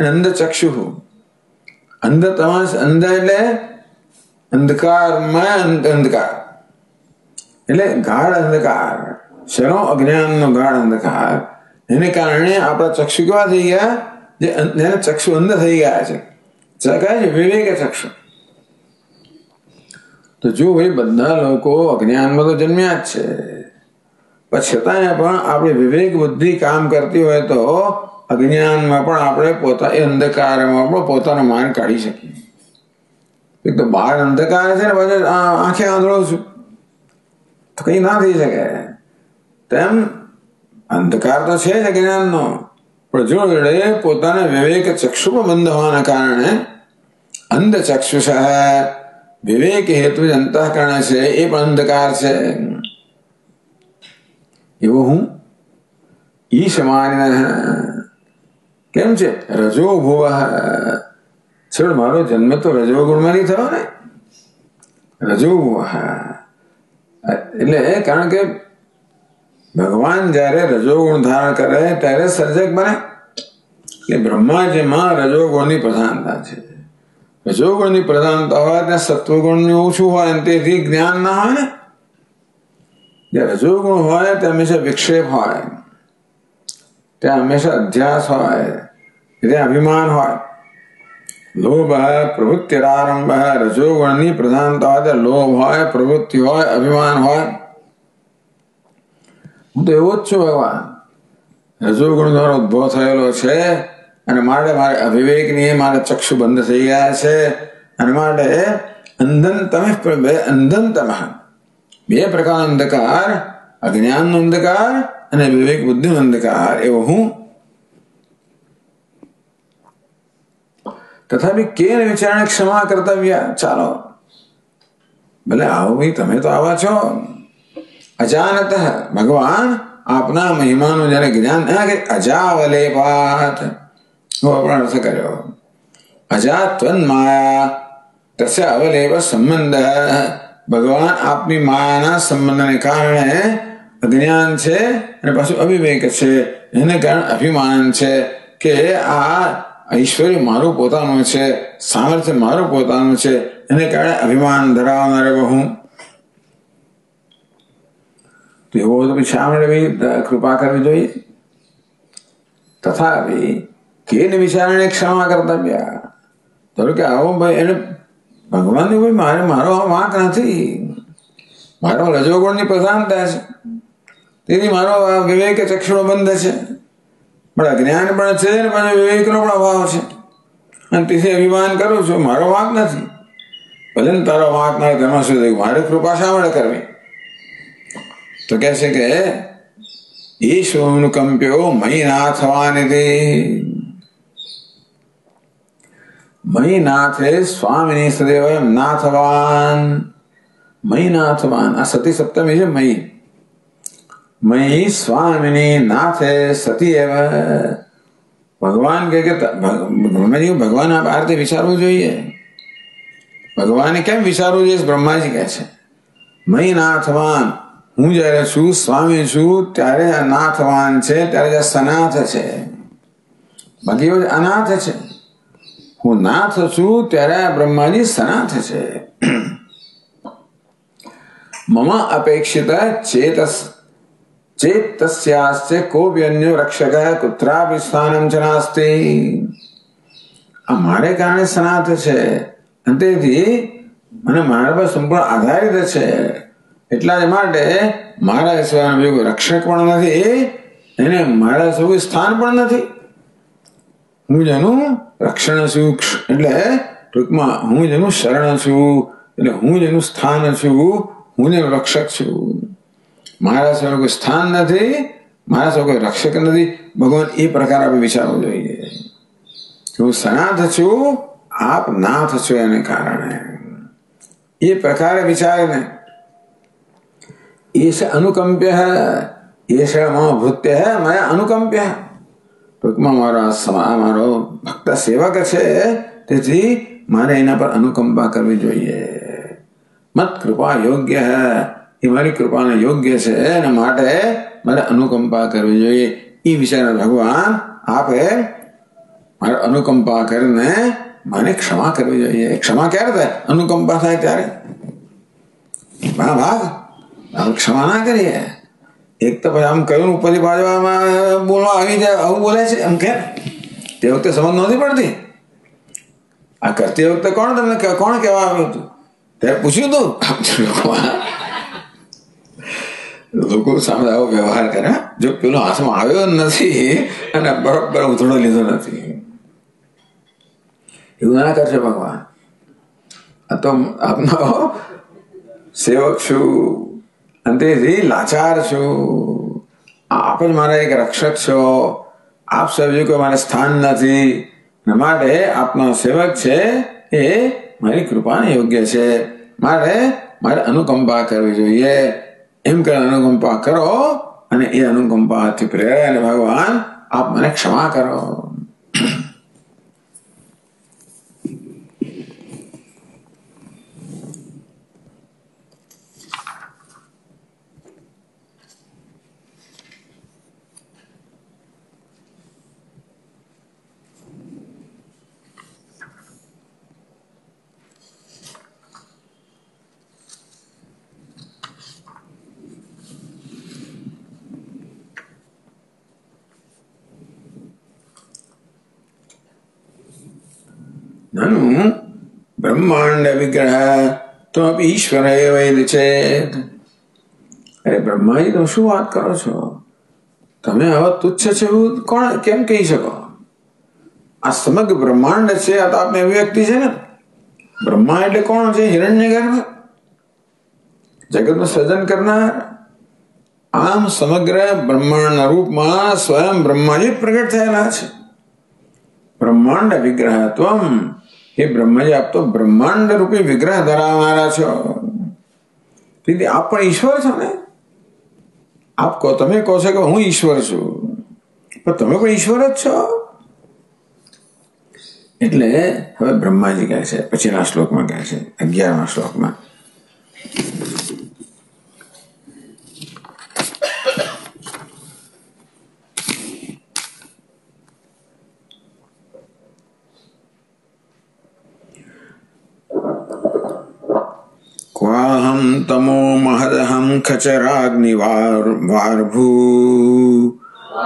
અંધ ચક્ષુ અંધ તમાસ અંધ એટલે અંધકારમાં અંધકાર એટલે ગાઢ અંધકાર શેનો અજ્ઞાનનો ગાઢ અંધકાર એને કારણે આપણા ચક્ષુ કેવા થઈ ગયા જે જેને ચક્ષુ અંધ થઈ ગયા છે કહે છે વિવેક ચક્ષુ તો જો ભાઈ બધા લોકો અજ્ઞાનમાં તો જન્મ્યા જ છે પણ છતાંય પણ આપણે વિવેક બુદ્ધિ કામ કરતી હોય તો અજ્ઞાનમાં પણ આપણે પોતા એ અંધકારમાં પણ પોતાનો માર્ગ કાઢી શકીએ એક તો બહાર અંધકાર છે ને પછી આંખે આંધળો છું તો કઈ ના થઈ શકે તેમ અંધકાર તો છે જ અજ્ઞાનનો પણ જોડે પોતાના વિવેક ચક્ષુ બંધ હોવાના કારણે અંધ ચક્ષુષ વિવેક હેતુ જ અંતઃકરણ છે એ પણ અંધકાર છે એવો હું ઈ સમાન કેમ છે રજો ભુવ છોડ મારો જન્મ તો રજોગુણમાં નહીં થયો ને રજો એટલે કારણ કે ભગવાન જયારે રજોગુણ ધારણ કરે ત્યારે સર્જક બને એટલે બ્રહ્માજીમાં રજોગુણની પ્રધાનતા છે રજોગુણની પ્રધાનતા હોય ત્યાં સત્વગુણનું ઓછું હોય તેથી જ્ઞાન ના હોય ને જ્યાં રજોગુણ હોય ત્યાં હંમેશા વિક્ષેપ હોય ત્યાં હંમેશા અધ્યાસ હોય ત્યાં અભિમાન હોય લોભ પ્રવૃત્તિ આરંભ રજોગુણની પ્રધાનતા હોય લોભ હોય પ્રવૃત્તિ હોય અભિમાન હોય હું તો એવો જ છું ભગવાન રજોગુણ દ્વારા ઉદ્ભવ થયેલો છે અને માટે મારે અવિવેકની મારા ચક્ષુ બંધ થઈ ગયા છે અને માટે અંધન તમે અંધન તમે બે પ્રકાર અંધકાર અજ્ઞાનનો અંધકાર અને વિવેક બુદ્ધિનો અંધકાર એવો હું તથાપી કેન વિચારણે ક્ષમા કર્તવ્ય ચાલો ભલે આવો ભાઈ તમે તો આવા છો અજાનત ભગવાન આપના મહિમાનું જયારે જ્ઞાન કે અજાવલે પાઠ આપણે અર્થ કર્યો અજાત્વન માયા તસ્ય અવલેવ સંબંધ ભગવાન આપની માયાના સંબંધને કારણે અજ્ઞાન છે અને પાછું અવિવેક છે એને કારણે અભિમાન છે કે આ ઐશ્વર્ય મારું પોતાનું છે, સામર્થ્ય મારું પોતાનું છે, એને કારણે અભિમાન ધરાવનારે હું તો એવો તો પછી શા માટે કૃપા કરવી જોઈએ? તથાપિ કેન વિચારણે ક્ષમા કર્તવ્ય. તો કે આવો ભાઈ, એને ભગવાનની ભાઈ મારે, મારો વાંક નથી. મારો રજોગુણની પ્રધાનતા છે. તેથી મારો આ વિવેક ચક્ષણો બંધ છે. પણ અજ્ઞાન પણ છે ને પછી વિવેકનો પણ અભાવ છે અને તેથી અભિમાન કરું છું મારો વાંક નથી ભલે ને તારો વાંક ના તેમાં શું થયું મારે કૃપા શા માટે કરવી તો કહે છે કે ઈશ્વરનુકંપ્યો મહી નાથવાનિધિ મહી નાથે સ્વામિની સદૈવ નાથવાન મહી નાથવાન આ સતી સપ્તમી છે મહી મહી સ્વામિની નાથે સતી એવ ભગવાન કે બ્રહ્માજી ભગવાન આ રીતે વિચારવું જોઈએ ભગવાને કેમ વિચારવું જોઈએ બ્રહ્માજી કહે છે મહી નાથવાન હું જ્યારે છું સ્વામી છું ત્યારે અનાથવાન છે ત્યારે જે સનાથ છે બાકી અનાથ છે હું નાથ છું ત્યારે આ બ્રહ્માજી સનાથ છે મમ અપેક્ષિત ચેતસ ચેતસ્યાસ્ય કોપી અન્ય રક્ષક કુત્રાપી સ્થાનમ ચ નાસ્તિ આ મારે કારણે સનાત છે તેથી મને મારા પર સંપૂર્ણ આધારિત છે એટલા જ માટે મારા સિવાય બીજું રક્ષક પણ નથી એને મારા સૌ સ્થાન પણ નથી હું જેનું રક્ષણ છું એટલે ટૂંકમાં હું જેનું શરણ છું એટલે હું જેનું સ્થાન છું હું જેનું રક્ષક છું મારા સિવાય કોઈ સ્થાન નથી મારા સિવાય કોઈ રક્ષક નથી ભગવાન એ પ્રકાર આપણે વિચારવું જોઈએ હું સનાથ છું આપ નાથ છો એને કારણે એ પ્રકારે વિચારીને એશ અનુકંપ્ય એશ મમ ભૃત્ય મેં અનુકંપ્ય ટૂંકમાં મારો મારો ભક્ત સેવક છે તેથી મારે એના પર અનુકંપા કરવી જોઈએ મત કૃપા યોગ્ય એ મારી કૃપાને યોગ્ય છે અને માટે મારે અનુકંપા કરવી જોઈએ એ વિચાર ભગવાન આપે મારે અનુકંપા કરીને મને ક્ષમા કરવી જોઈએ ક્ષમા ક્યારે થાય અનુકંપા થાય ત્યારે ભાગ આમ ક્ષમા ના કરીએ એક તો પછી આમ કહ્યું ઉપરથી બાજવામાં બોલવા આવી જાય આવું બોલે છે એમ કે તે વખતે સમજ નહોતી પડતી આ કરતી વખતે કોણ તમને કોણ કહેવા આવ્યું હતું ત્યારે પૂછ્યું તું લોકો સામે આવો વ્યવહાર કરે જો પેલો હાથમાં આવ્યો નથી અને બરોબર ઉથડો લીધો નથી એવું ના કરશે ભગવાન આ તો આપનો સેવક છું અંતેથી લાચાર છું આપ જ મારા એક રક્ષક છો આપ સમજ્યું કોઈ મારે સ્થાન નથી માટે આપનો સેવક છે એ મારી કૃપાને યોગ્ય છે મારે મારે અનુકંપા કરવી જોઈએ એમ કરે અનુકંપા કરો અને એ અનુકંપાથી પ્રેરાય ભગવાન આપ મને ક્ષમા કરો. નનુ બ્રહ્માંડ વિગ્રહ તો ઈશ્વર વૈદ છે અરે બ્રહ્માજી તમે શું વાત કરો છો તમે આવા તુચ્છ છે એવું કોણ કેમ કહી શકો આ સમગ્ર બ્રહ્માંડ છે આ તો આપને અભિવ્યક્તિ છે ને બ્રહ્મા એટલે કોણ છે હિરણ્ય ગર્ભ જગતનું સર્જન કરનાર આમ સમગ્ર બ્રહ્માંડના રૂપમાં સ્વયં બ્રહ્માજી પ્રગટ થયેલા છે બ્રહ્માંડ વિગ્રહ ત્વમ હે બ્રહ્માજી, આપ તો બ્રહ્માંડ રૂપી વિગ્રહ ધરાવનારા છો. તેથી આપ પણ ઈશ્વર છો ને? આપ કહો, તમે કહો છો કે હું ઈશ્વર છું. પણ તમે પણ ઈશ્વર જ છો? એટલે હવે બ્રહ્માજી કહે છે, પછીના શ્લોકમાં કહે છે, અગિયારમા શ્લોકમાં. तमो महदहं खचराग्निवार्भू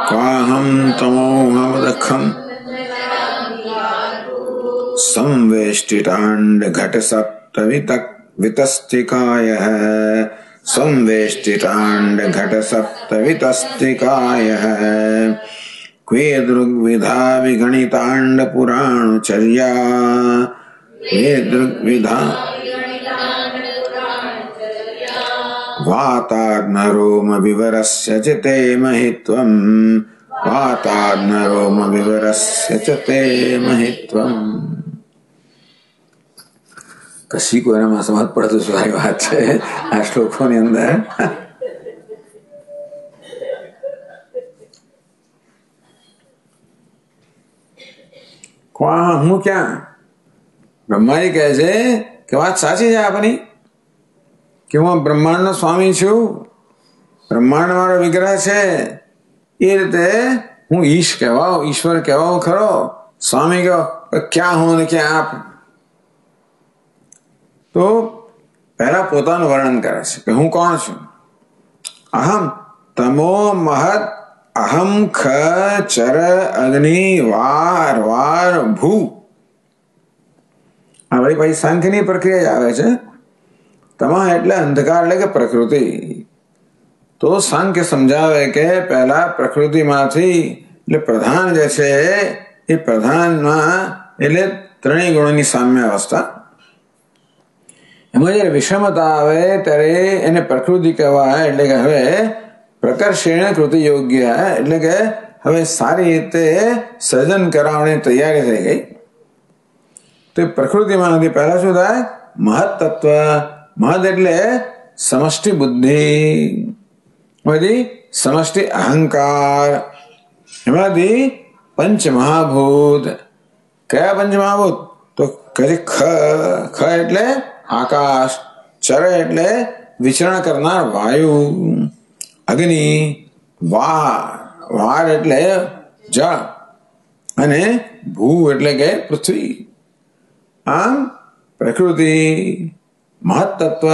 क्वाहं तमोहमदखम् संवेष्टिताण्डघटसप्तवितक् वितस्तिकायः संवेष्टिताण्डघटसप्तवितस्तिकायः क्वे दृग्विधा विगणिताण्डपुराणचर्या क्वे दृग्विधा वाताग्नरोमविवरस्य च ते महित्वम् वाताग्नरोमविवरस्य च ते महित्वम् કશી કોઈનામાં સમજ પડતું સારી વાત છે આ શ્લોકોની અંદર હું ક્યાં બ્રહ્માજી કહે છે કે વાત સાચી છે આપની કે હું બ્રહ્માંડ નો સ્વામી છું બ્રહ્માંડ મારો વિગ્રહ છે એ રીતે હું ઈશ કહેવાઓ ઈશ્વર કહેવાઓ ખરો સ્વામી કહો ક્યાં હું ને ક્યાં આપ તો પહેલા પોતાનું વર્ણન કરે છે કે હું કોણ છું અહમ તમો મહત અહમ ખ ચર અગ્નિ વાર વાર ભૂ આ વળી પછી સંખ્યની પ્રક્રિયા આવે છે તમા એટલે અંધકાર એટલે કે પ્રકૃતિ તો સાંખ્ય સમજાવે કે પહેલા પ્રકૃતિમાંથી એટલે પ્રધાન જે છે એ પ્રધાનમાં એટલે ત્રણેય ગુણોની સામ્ય અવસ્થા એમાં જયારે વિષમતા આવે ત્યારે એને પ્રકૃતિ કહેવાય એટલે કે હવે પ્રકર્ષણ કૃતિ યોગ્ય એટલે કે હવે સારી રીતે સર્જન કરાવવાની તૈયારી થઈ ગઈ તો પ્રકૃતિમાંથી પહેલા શું થાય મહત્તત્વ મહદ એટલે સમષ્ટિ બુદ્ધિ પછી સમષ્ટિ અહંકાર એમાંથી પંચ મહાભૂત કયા પંચ મહાભૂત તો કહે ખ ખ એટલે આકાશ ચર એટલે વિચરણ કરનાર વાયુ અગ્નિ વાર વાર એટલે જળ અને ભૂ એટલે કે પૃથ્વી આમ પ્રકૃતિ મહત્તત્વ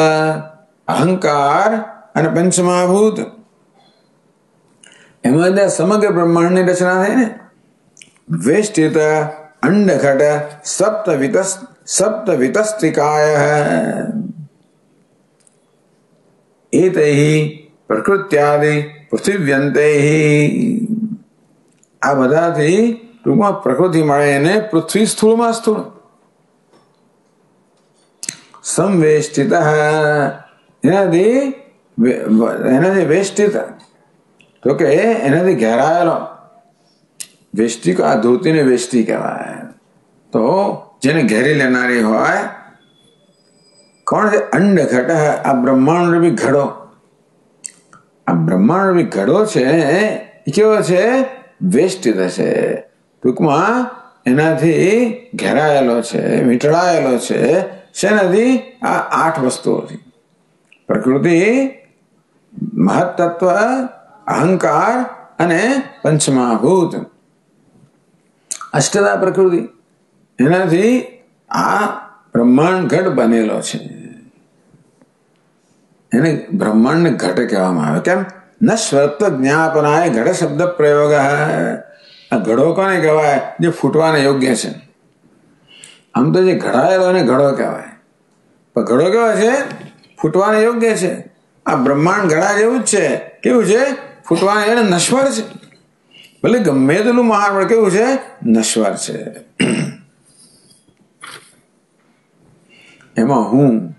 અહંકાર અને પંચમહાભૂત એમાં સમગ્ર બ્રહ્માંડની રચના થઈ ને વેષ્ટિત અંડઘટ સપ્ત વિતસ સપ્ત વિતસ્તિકાય એતૈ પ્રકૃત્યાદિ પૃથિવ્યંતે આ બધાથી ટૂંકમાં પ્રકૃતિ મળે એને પૃથ્વી સ્થૂળમાં સ્થૂળ સંવેષ્ટિત એનાથી એનાથી વેષ્ટિત તો કે એનાથી ઘેરાયેલો વેષ્ટિ આ ધોતીને વેષ્ટિ કહેવાય તો જેને ઘેરી લેનારી હોય કોણ છે અંડ ઘટ આ બ્રહ્માંડ રૂપી ઘડો આ બ્રહ્માંડ રૂપી ઘડો છે એ કેવો છે વેષ્ટિત છે ટૂંકમાં એનાથી ઘેરાયેલો છે વીંટળાયેલો છે શેનાથી? આ આઠ વસ્તુઓથી પ્રકૃતિ, મહત્તત્વ, અહંકાર અને પંચમહાભૂત. અષ્ટદા પ્રકૃતિ. એનાથી આ બ્રહ્માંડ ઘટ બનેલો છે. એને બ્રહ્માંડ ઘટ કહેવામાં આવે. કેમ? ન સ્વત્વ જ્ઞાપનાય ઘટ શબ્દ પ્રયોગ. આ ઘડો કોને કહેવાય? જે ફૂટવાને યોગ્ય છે. આમ તો જે ઘડાયેલો એને ઘડો કહેવાય. પણ ઘડો કેવો છે? ફૂટવાને યોગ્ય છે. આ બ્રહ્માંડ ઘડા જેવું જ છે. કેવું છે? ફૂટવાને એને નશ્વર છે. ભલે ગમે તેટલું મહાન કેવું છે? નશ્વર છે. એમાં હું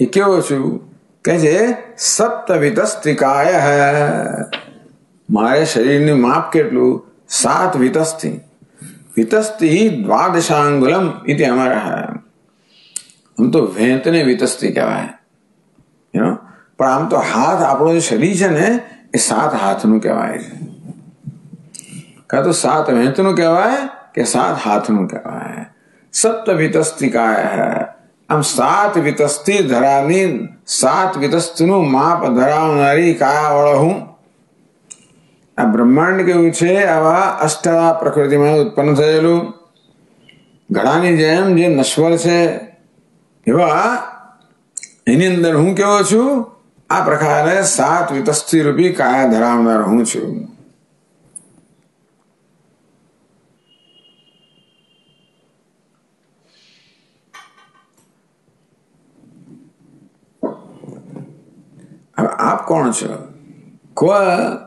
એ કેવો છું? કે છે સપ્ત સ્ત્રિકાય મારે શરીરનું માપ કેટલું? સાત વિતસ્થી વિતસ્તી દ્વાદશાંગુલમ ઇતિ અમારા આમ તો વેંતને વિતસ્તી કહેવાય યુનો પણ આમ તો હાથ આપણો જે શરીર છે ને એ સાત હાથનું કહેવાય છે કાં તો સાત વેંતનું કહેવાય કે સાત હાથનું કહેવાય સપ્ત વિતસ્તિકાય આમ સાત વિતસ્તી ધરાવની સાત વિતસ્તીનું માપ ધરાવનારી કાયાવાળો હું આ બ્રહ્માંડ કેવું છે? આવા અષ્ટા પ્રકૃતિમાં ઉત્પન્ન થયેલું. ઘડાની જેમ જે નશ્વર છે. એવા એની અંદર હું કેવો છું? આ પ્રકારે સાત વિતસ્થિ રૂપી કાયા ધરાવનાર હું છું. હવે આપ કોણ છો? કોઈ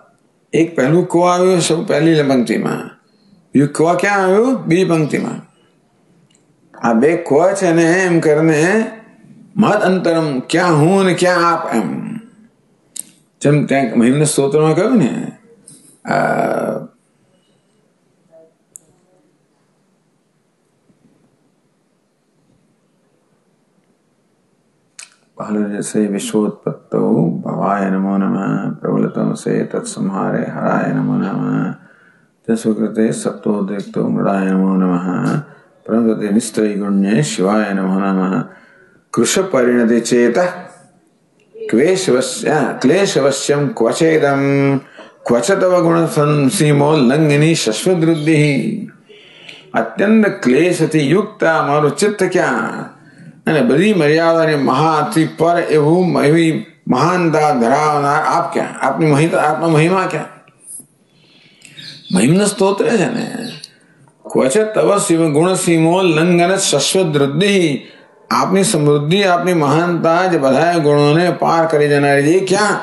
એક પહેલું કો આવ્યું સૌ પહેલી પંક્તિમાં બીજું કો ક્યાં આવ્યું બીજી પંક્તિમાં આ બે કો છે ને એમ કરીને મહદ અંતરમ ક્યાં હું ને ક્યાં આપ એમ જેમ ત્યાં મહિમને સ્તોત્રમાં કહ્યું ને આ जैसे विश्वोत्पत्तो भवाय नमो नमः प्रबलतम से तत्संहारे हराय नमो नमः। तस्वकृते सप्तोद्रिक्तो मृडाय नमो नमः। परमगते निस्त्रैगुण्ये शिवाय नमो नमः। कृश परिणति चेत क्लेशवश्य क्लेशवश्यम क्वचेदम। क्वच तव गुण संसीमोल्लंघिनी शश्वद्रुद्धि अत्यंत क्लेश युक्त मारो क्या અને બધી મર્યાદાની મહાથી પર એવું એવી મહાનતા ધરાવનાર આપ ક્યાં આપની મહિમા આપનો મહિમા ક્યાં મહિમન સ્તોત્ર છે ને ક્વચ તવ શિવ ગુણ સીમો લંઘન શશ્વત વૃદ્ધિ આપની સમૃદ્ધિ આપની મહાનતા જે બધા ગુણોને પાર કરી જનારી છે ક્યાં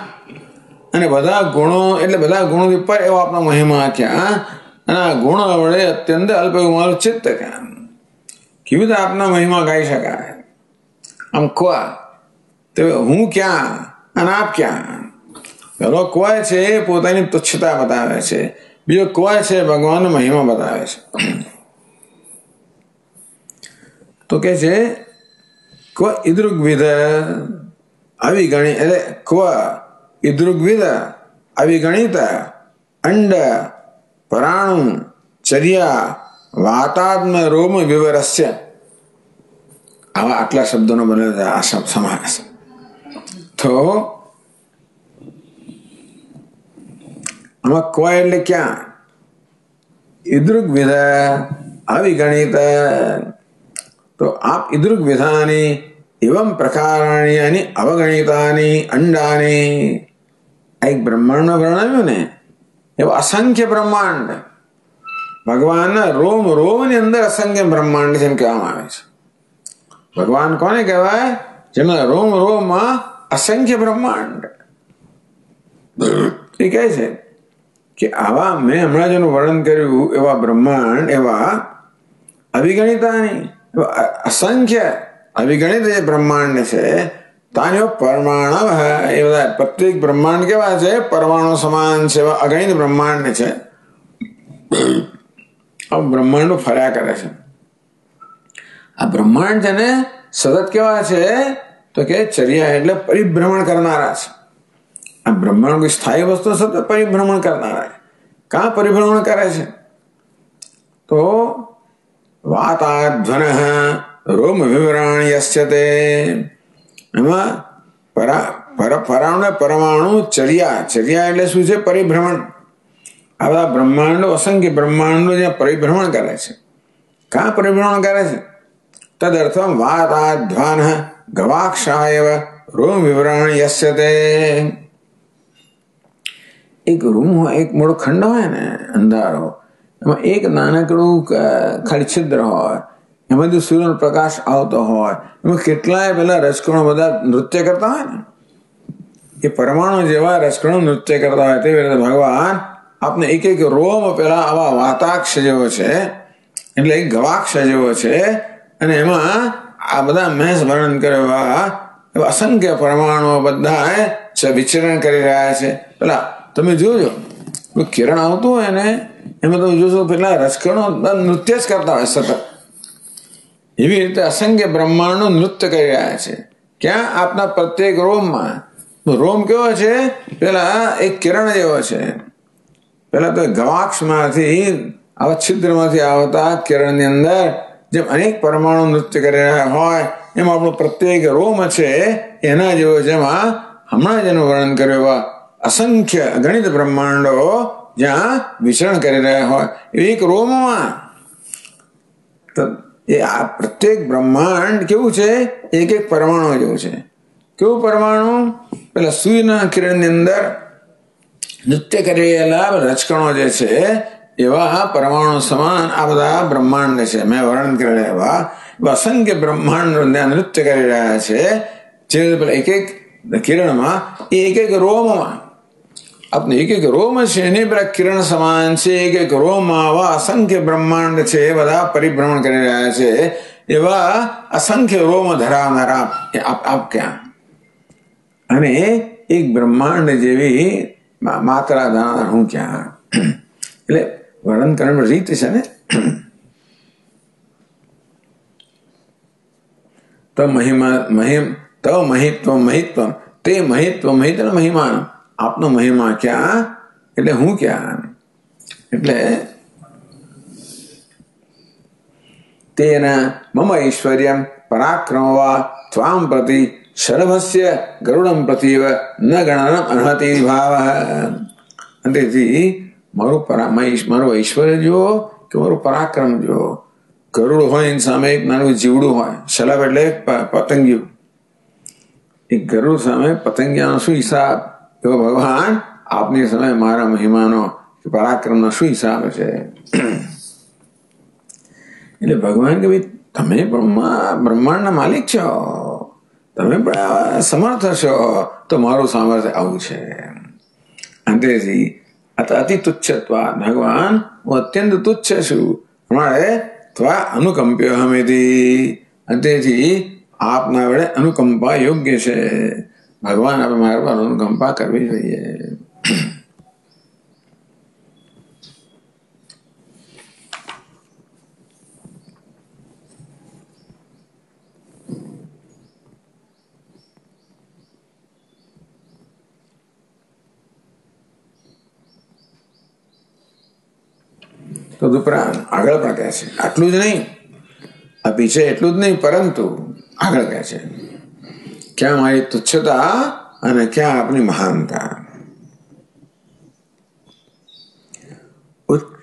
અને બધા ગુણો એટલે બધા ગુણો પર એવો આપનો મહિમા ક્યાં અને આ ગુણ વડે અત્યંત અલ્પ મારું ચિત્ત ક્યાં કેવી રીતે આપના મહિમા ગાઈ શકાય આમ ક્વા તો હું ક્યાં અને આપ ક્યાં પેલો ક્વાય છે એ પોતાની તુચ્છતા બતાવે છે બીજો ક્વાય છે ભગવાનનો મહિમા બતાવે છે તો કે છે ક્વ ઇદૃગવિધ આવી ગણી એટલે ક્વ ઇદૃગવિધ આવી ગણિત અંડ પરાણુ ચર્યા વાતાત્મ રોમ વિવરસ્ય આવા આટલા શબ્દોનો બનેલો આ સમાસ તો આમાં કોઈ એટલે ક્યાં ઇદૃગ વિધા આવી ગણિત તો આપ ઇદૃગ વિધાની એવમ પ્રકારાણી અને અવગણિતાની અંડાની એક બ્રહ્માંડ વર્ણવ્યું ને એવા અસંખ્ય બ્રહ્માંડ ભગવાનના રોમ રોમની અંદર અસંખ્ય બ્રહ્માંડ જેમ કહેવામાં આવે છે ભગવાન કોને કહેવાય? જેમાં રોમ રોમમાં અસંખ્ય બ્રહ્માંડ. એ કહે છે કે આવા મેં હમણાં જેનું વર્ણન કર્યું, એવા બ્રહ્માંડ, એવા અવિગણિતાની અસંખ્ય અવિગણિત જે બ્રહ્માંડ છે તાનો પરમાણવ એ બધા પ્રત્યેક બ્રહ્માંડ કેવા છે? પરમાણુ સમાન છે, એવા અગણિત બ્રહ્માંડ છે. આ બ્રહ્માંડો ફર્યા કરે છે. આ બ્રહ્માંડ છે ને સતત કેવા છે તો કે ચર્યા એટલે પરિભ્રમણ કરનારા છે આ બ્રહ્માંડ કોઈ સ્થાયી વસ્તુ સતત પરિભ્રમણ કરનારા છે કાં પરિભ્રમણ કરે છે તો વાતાધ્વન રોમ વિવરણ યસ્ય તે એમાં પરા પરાણુ પરમાણુ ચર્યા ચર્યા એટલે શું છે પરિભ્રમણ આ બધા બ્રહ્માંડો અસંખ્ય બ્રહ્માંડો જ્યાં પરિભ્રમણ કરે છે કાં પરિભ્રમણ કરે છે તદર્થમ વાતાધ્વાન ગવાક્ષાયવ રૂમ વિવરણ યસ્ય તે એક રૂમ એક મોટો ખંડ હોય ને અંધારો એમાં એક નાનકડું ખાલી છિદ્ર હોય એમાંથી સૂર્યનો પ્રકાશ આવતો હોય એમાં કેટલાય પેલા રજકણો બધા નૃત્ય કરતા હોય ને એ પરમાણુ જેવા રજકણો નૃત્ય કરતા હોય તેવી રીતે ભગવાન આપને એક એક રોમ પેલા આવા વાતાક્ષ જેવો છે એટલે એક ગવાક્ષ જેવો છે અને એમાં આ બધા મેસ વર્ણન કર્યા એવા અસંખ્ય પરમાણુઓ બધા વિચરણ કરી રહ્યા છે પેલા તમે જોજો કિરણ આવતું હોય ને એમાં તમે જોશો પેલા રસકણો નૃત્ય જ કરતા હોય સતત એવી રીતે અસંખ્ય બ્રહ્માંડો નૃત્ય કરી રહ્યા છે ક્યાં આપના પ્રત્યેક રોમમાં રોમ કેવો છે પેલા એક કિરણ જેવો છે પેલા તો ગવાક્ષમાંથી આવા છિદ્રમાંથી આવતા કિરણની અંદર જેમ અનેક પરમાણુ નૃત્ય કરી રહ્યા હોય એમ આપણો પ્રત્યેક રોમ છે એના જેવો જેમાં હમણાં જેનું વર્ણન કર્યું એવા અસંખ્ય ગણિત બ્રહ્માંડો જ્યાં વિચરણ કરી રહ્યા હોય એક રોમમાં તો એ આ પ્રત્યેક બ્રહ્માંડ કેવું છે એક એક પરમાણુ જેવું છે કેવું પરમાણુ પેલા સૂર્યના કિરણની અંદર નૃત્ય કરી રહેલા રચકણો જે છે એવા પરમાણુ સમાન આ બધા બ્રહ્માંડ છે મેં વર્ણન કરેલા એવા અસંખ્ય બ્રહ્માંડ નૃત્ય કરી રહ્યા છે જે એક એક કિરણમાં એ એક એક રોમમાં આપણે એક એક રોમ છે એની બધા કિરણ સમાન છે એક એક રોમમાં આવા અસંખ્ય બ્રહ્માંડ છે એ બધા પરિભ્રમણ કરી રહ્યા છે એવા અસંખ્ય રોમ ધરાવનારા આપ આપ ક્યાં અને એક બ્રહ્માંડ જેવી માત્રા ધરાવનાર હું ક્યાં એટલે વર્ણન કરવાની રીત છે ને તો મહિમા મહિમ તો મહિત્વ મહિત્વ તે મહિત્વ મહિત્વ મહિમા આપનો મહિમા ક્યાં એટલે હું ક્યાં એટલે તેના મમ ઐશ્વર્ય પરાક્રમ વા ત્વામ પ્રતિ શરભસ્ય ગરુડમ પ્રતિવ ન ગણનમ અર્હતિ ભાવ તેથી મારું પરા, મારું ઐશ્વર્ય જુઓ કે મારું પરાક્રમ જુઓ ગરુડ હોય એની સામે એક નાનું જીવડું હોય. શલભ એટલે પતંગિયું. એ ગરુડ સામે પતંગિયાનો શું હિસાબ? એવો ભગવાન, આપની સામે મારા મહિમાનો પરાક્રમનો શું હિસાબ છે? એટલે ભગવાન કે ભાઈ, તમે બ્રહ્મા બ્રહ્માંડના માલિક છો. તમે પણ સમર્થ છો. તો મારું સામર્થ્ય આવું છે. अतः अति तुच्छत्वा भगवान वो अत्यंत तुच्छ शु हमारे त्वा अनुकंप्य हम यदि जी आप ना बड़े अनुकंपा योग्य से भगवान आप हमारे पर अनुकंपा कर भी તદુપરાંત આગળ પણ કહે છે આટલું જ નહીં આ પીછે એટલું જ નહીં પરંતુ આગળ કહે છે ક્યાં મારી તુચ્છતા અને ક્યાં આપની મહાનતા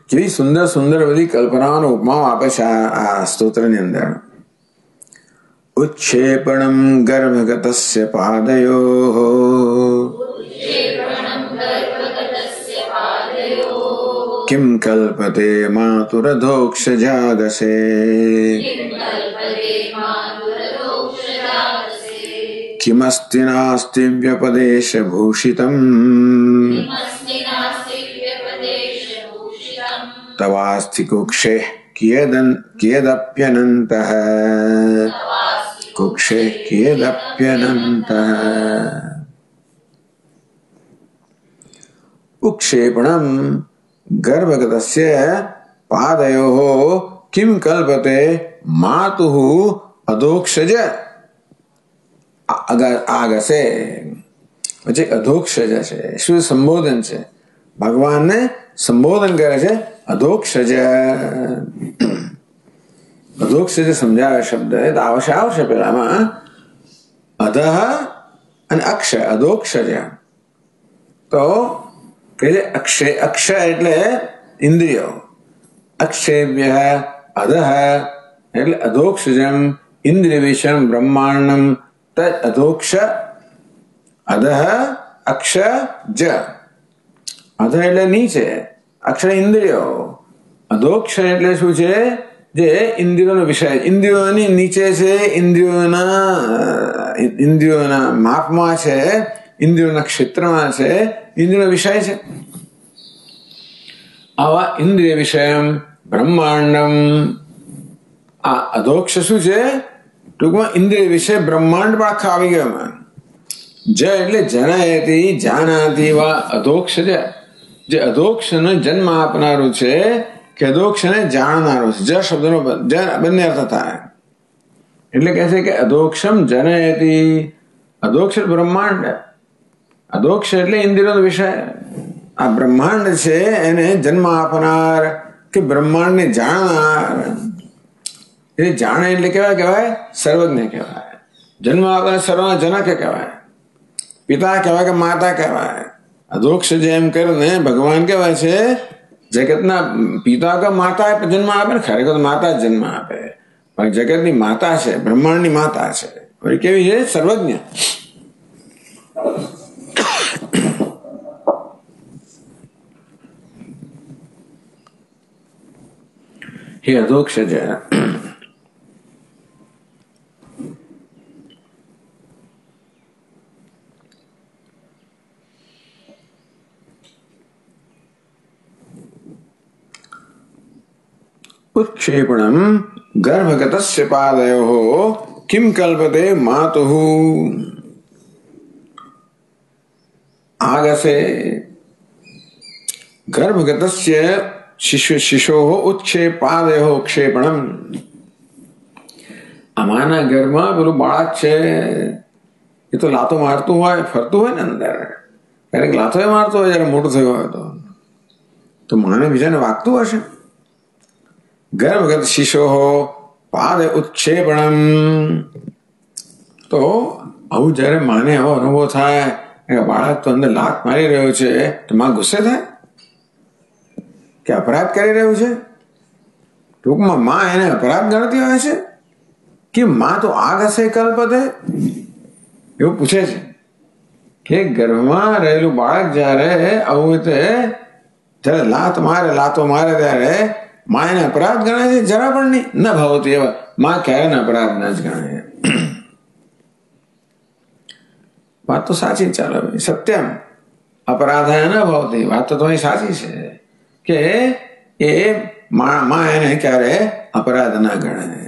કેવી સુંદર સુંદર બધી કલ્પનાઓનો ઉપમાઓ આપે છે આ સ્તોત્રની અંદર ઉચ્છેપણમ ગર્ભગતસ્ય પાદયો किं कल्पते मातुरधोक्षजागसे? किमस्ति नास्ति व्यपदेशभूषितम्? तवास्ति कुक्षे कियदन् कियदप्यनन्तः? कुक्षे कियदप्यनन्तः? उक्षेपणम् गर्भगतस्य पादयोः किं कल्पते मातुः અધોક્ષજ આગસે પછી અધોક્ષજ છે શું સંબોધન છે ભગવાનને સંબોધન કરે છે અધોક્ષજ અધોક્ષજ સમજાવે શબ્દ આવશે આવશે પેલામાં અધઃ અને અક્ષ અધોક્ષજ તો કે અક્ષય અક્ષય એટલે ઇન્દ્રિયો અક્ષેભ્ય અધઃ એટલે અધોક્ષજમ ઇન્દ્રિય વિષમ બ્રહ્માંડમ તદ અધોક્ષ અધઃ અક્ષ જ અધ એટલે નીચે અક્ષર ઇન્દ્રિયો અધોક્ષ એટલે શું છે જે ઇન્દ્રિયોનો વિષય ઇન્દ્રિયોની નીચે છે ઇન્દ્રિયોના ઇન્દ્રિયોના માપમાં છે ઇન્દ્રિયોના ક્ષેત્રમાં છે ઇન્દ્રિય વિષય છે. આવા ઇન્દ્રિય વિષય બ્રહ્માંડમ. આ અધોક્ષ શું છે? ટૂંકમાં ઇન્દ્રિય વિષય બ્રહ્માંડ પણ આખા આવી ગયા જ એટલે જનાયતી, જાનાતી વા અધોક્ષ છે. જે અધોક્ષને જન્મ આપનારું છે કે અધોક્ષને જાણનારું છે. જ શબ્દનો બંને અર્થ થાય એટલે કહે છે કે અધોક્ષમ જનયતી. અધોક્ષ બ્રહ્માંડ. અધોક્ષ એટલે ઇન્દ્રિયોનો વિષય આ બ્રહ્માંડ છે એને જન્મ આપનાર કે બ્રહ્માંડને જાણનાર એ જાણે એટલે કેવાય કહેવાય સર્વજ્ઞ કહેવાય જન્મ આપનાર સર્વના જનક કહેવાય પિતા કહેવાય કે માતા કહેવાય અધોક્ષ જેમ કરીને ભગવાન કહેવાય છે જગતના પિતા કે માતા જન્મ આપે ને ખરેખર માતા જ જન્મ આપે પણ જગતની માતા છે બ્રહ્માંડની માતા છે કેવી છે સર્વજ્ઞ ही अधोक्ष है उत्क्षेपणम गर्भगत पाद किम कल्पते मातु? आगसे गर्भगत શિશુ શિશોહો ઉચ્છેપાદેહો ક્ષેપણમ અમાના ઘરમાં પેલું બાળક છે, એ તો લાતો મારતું હોય, ફરતું હોય ને અંદર. ક્યારેક લાતો એ મારતો હોય, જ્યારે મોટું થયું હોય તો. તો માને બીજાને વાગતું હશે? ગર્ભગત વખત શિશોહો પાદે ઉચ્છેપણમ. તો આવું જ્યારે માને એવો અનુભવ થાય બાળક તો અંદર લાત મારી રહ્યો છે, તો માં ગુસ્સે થાય? કે અપરાધ કરી રહ્યું છે ટૂંકમાં માં એને અપરાધ ગણતી હોય છે કે માં તો આગ હશે કલ્પતે એવું પૂછે છે કે ગર્ભમાં રહેલું બાળક જ્યારે આવું રીતે જ્યારે લાત મારે લાતો મારે ત્યારે માં એને અપરાધ ગણે છે જરા પણ નહીં ન ભાવતી એવા માં ક્યારે અપરાધ ન જ ગણે વાત તો સાચી ચાલો સત્યમ અપરાધાય ન ભાવતી વાત તો અહીં સાચી છે કે એ માં એને ક્યારે અપરાધ ન ગણે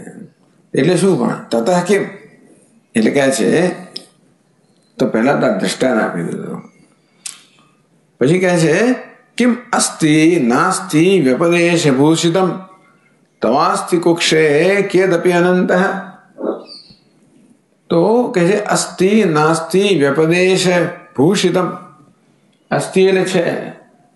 એટલે શું પણ તતઃ કેમ એટલે કહે છે તો પહેલા તાર દ્રષ્ટાન આપી દીધું પછી કહે છે કિમ અસ્તિ નાસ્તિ વ્યપદેશ ભૂષિતમ તવાસ્તિ કુક્ષે કેદપી અનંત તો કહે છે અસ્તિ નાસ્તિ વ્યપદેશ ભૂષિતમ અસ્થિ એટલે છે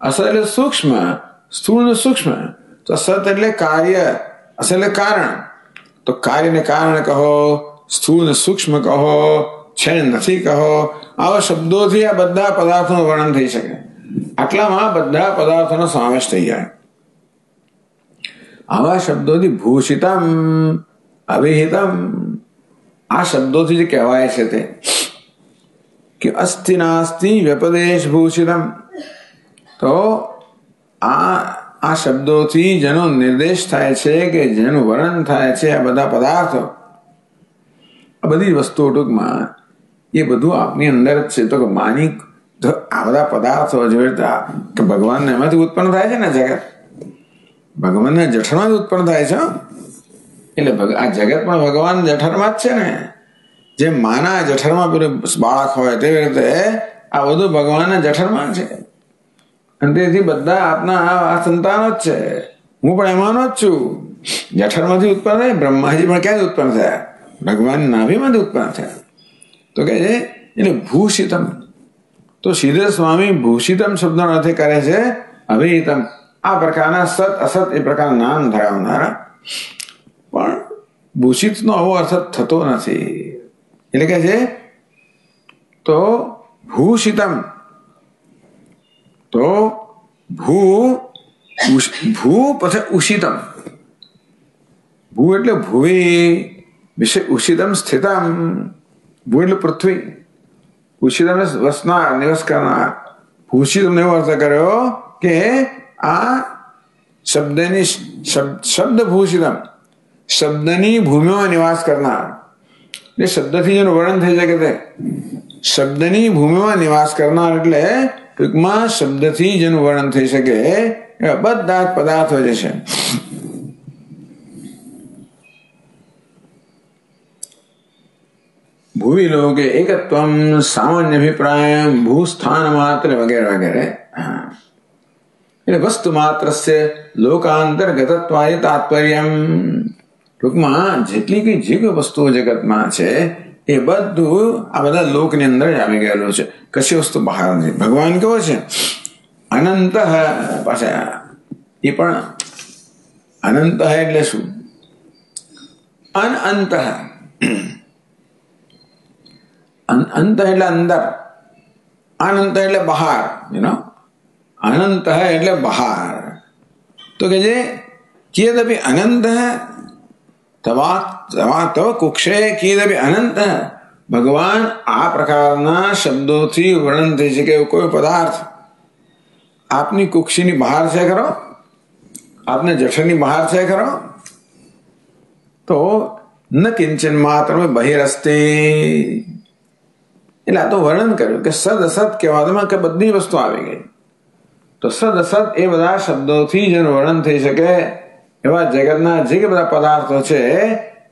અસત એટલે સૂક્ષ્મ સ્થૂળ સૂક્ષ્મ તો સત એટલે કાર્ય અસત એટલે કારણ તો કાર્યને કારણે કહો સ્થૂળ સૂક્ષ્મ કહો છે નથી કહો આવા શબ્દોથી આ બધા પદાર્થોનું વર્ણન થઈ શકે આટલામાં બધા પદાર્થોનો સમાવેશ થઈ જાય આવા શબ્દોથી ભૂષિતમ અવિહિતમ આ શબ્દોથી જે કહેવાય છે તે કે અસ્થિ નાસ્તિ વ્યપદેશ ભૂષિતમ તો આ આ શબ્દોથી જેનો નિર્દેશ થાય છે કે જેનું વર્ણન થાય છે આ બધા પદાર્થો, આ બધી વસ્તુઓ ટૂંકમાં એ બધું આપની અંદર જ છે. તો કે માની આ બધા પદાર્થો જોઈતા કે ભગવાનને એમાંથી ઉત્પન્ન થાય છે ને જગત? ભગવાનના જઠરમાં જ ઉત્પન્ન થાય છે એટલે આ જગત પણ ભગવાન જઠરમાં જ છે ને. જે માના જઠરમાં પેલું બાળક હોય તેવી રીતે આ બધું ભગવાનના જઠરમાં છે. અને તેથી બધા આપના આ સંતાનો જ છે હું પણ એમાંનો જ છું જઠરમાંથી ઉત્પન્ન થાય બ્રહ્માજી પણ ક્યાંથી ઉત્પન્ન થયા ભગવાન નાભીમાંથી ઉત્પન્ન થયા તો કહે છે એટલે ભૂષિતમ તો શ્રીધર સ્વામી ભૂષિતમ શબ્દનો અર્થ કરે છે અભિહિતમ આ પ્રકારના સત અસત એ પ્રકારના નામ ધરાવનારા પણ ભૂષિતનો આવો અર્થ થતો નથી એટલે કે છે તો ભૂષિતમ તો ભૂ ભૂ પછી ઉષિતમ ભૂ એટલે ભુવી વિશે ઉષિતમ સ્થિતમ ભૂ એટલે પૃથ્વી ઉષિતમ વસનાર નિવાસ કરનાર ભૂષિતમ એવો અર્થ કર્યો કે આ શબ્દની શબ્દ ભૂષિતમ શબ્દની ભૂમિમાં નિવાસ કરનાર એટલે શબ્દથી જેનું વર્ણન થઈ શકે તે શબ્દની ભૂમિમાં નિવાસ કરનાર એટલે ટૂંકમાં શબ્દથી જેનું વર્ણન થઈ શકે એવા બધા જ પદાર્થો જે છે ભૂવિ લોકે એકત્વમ સામાન્ય અભિપ્રાય ભૂસ્થાન માત્ર વગેરે વગેરે એટલે વસ્તુ માત્ર લોકાંતર્ગતત્વાય તાત્પર્ય ટૂંકમાં જેટલી કઈ જે કોઈ વસ્તુઓ જગતમાં છે એ બધું આ બધા લોકની અંદર જ આવી ગયેલું છે કશી વસ્તુ બહાર નથી ભગવાન કેવો છે અનંત પાછા એ પણ અનંત એટલે શું અનંત અંત એટલે અંદર અનંત એટલે બહાર યુ અનંત એટલે બહાર તો કે જે ચેદપી અનંત તવા તવા તવ કુક્ષે કીદપી અનંત ભગવાન આ પ્રકારના શબ્દોથી વર્ણન થઈ શકે એવો કોઈ પદાર્થ આપની કુક્ષીની બહાર છે ખરો આપને જઠરની બહાર છે ખરો તો ન કિંચન માત્ર બહિરસ્તે એટલે આ તો વર્ણન કર્યું કે સદ અસત કહેવામાં કે બધી વસ્તુ આવી ગઈ તો સદ અસત એ બધા શબ્દોથી જેનું વર્ણન થઈ શકે એવા જગતના જે બધા પદાર્થો છે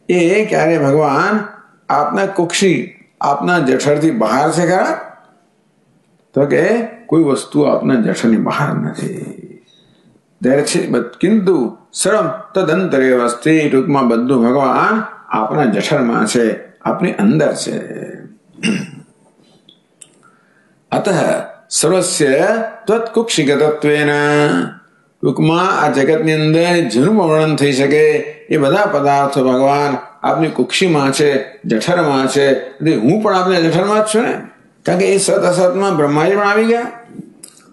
એ ક્યારે ભગવાન આપના કુક્ષી આપના જઠરથી બહાર છે ખરા તો કે કોઈ વસ્તુ આપના જઠરની બહાર નથી કિંતુ સરમ તદંતરે વસ્તી ટૂંકમાં બધું ભગવાન આપણા જઠરમાં છે આપની અંદર છે અત સર્વસ્ય ત્વત્કુક્ષિગતત્વેન ટૂંકમાં આ જગતની અંદર જેનું વર્ણન થઈ શકે એ બધા પદાર્થો ભગવાન આપની કુક્ષીમાં છે જઠરમાં છે હું પણ આપને જઠરમાં જ છું ને કારણ કે એ સત અસતમાં બ્રહ્માજી પણ આવી ગયા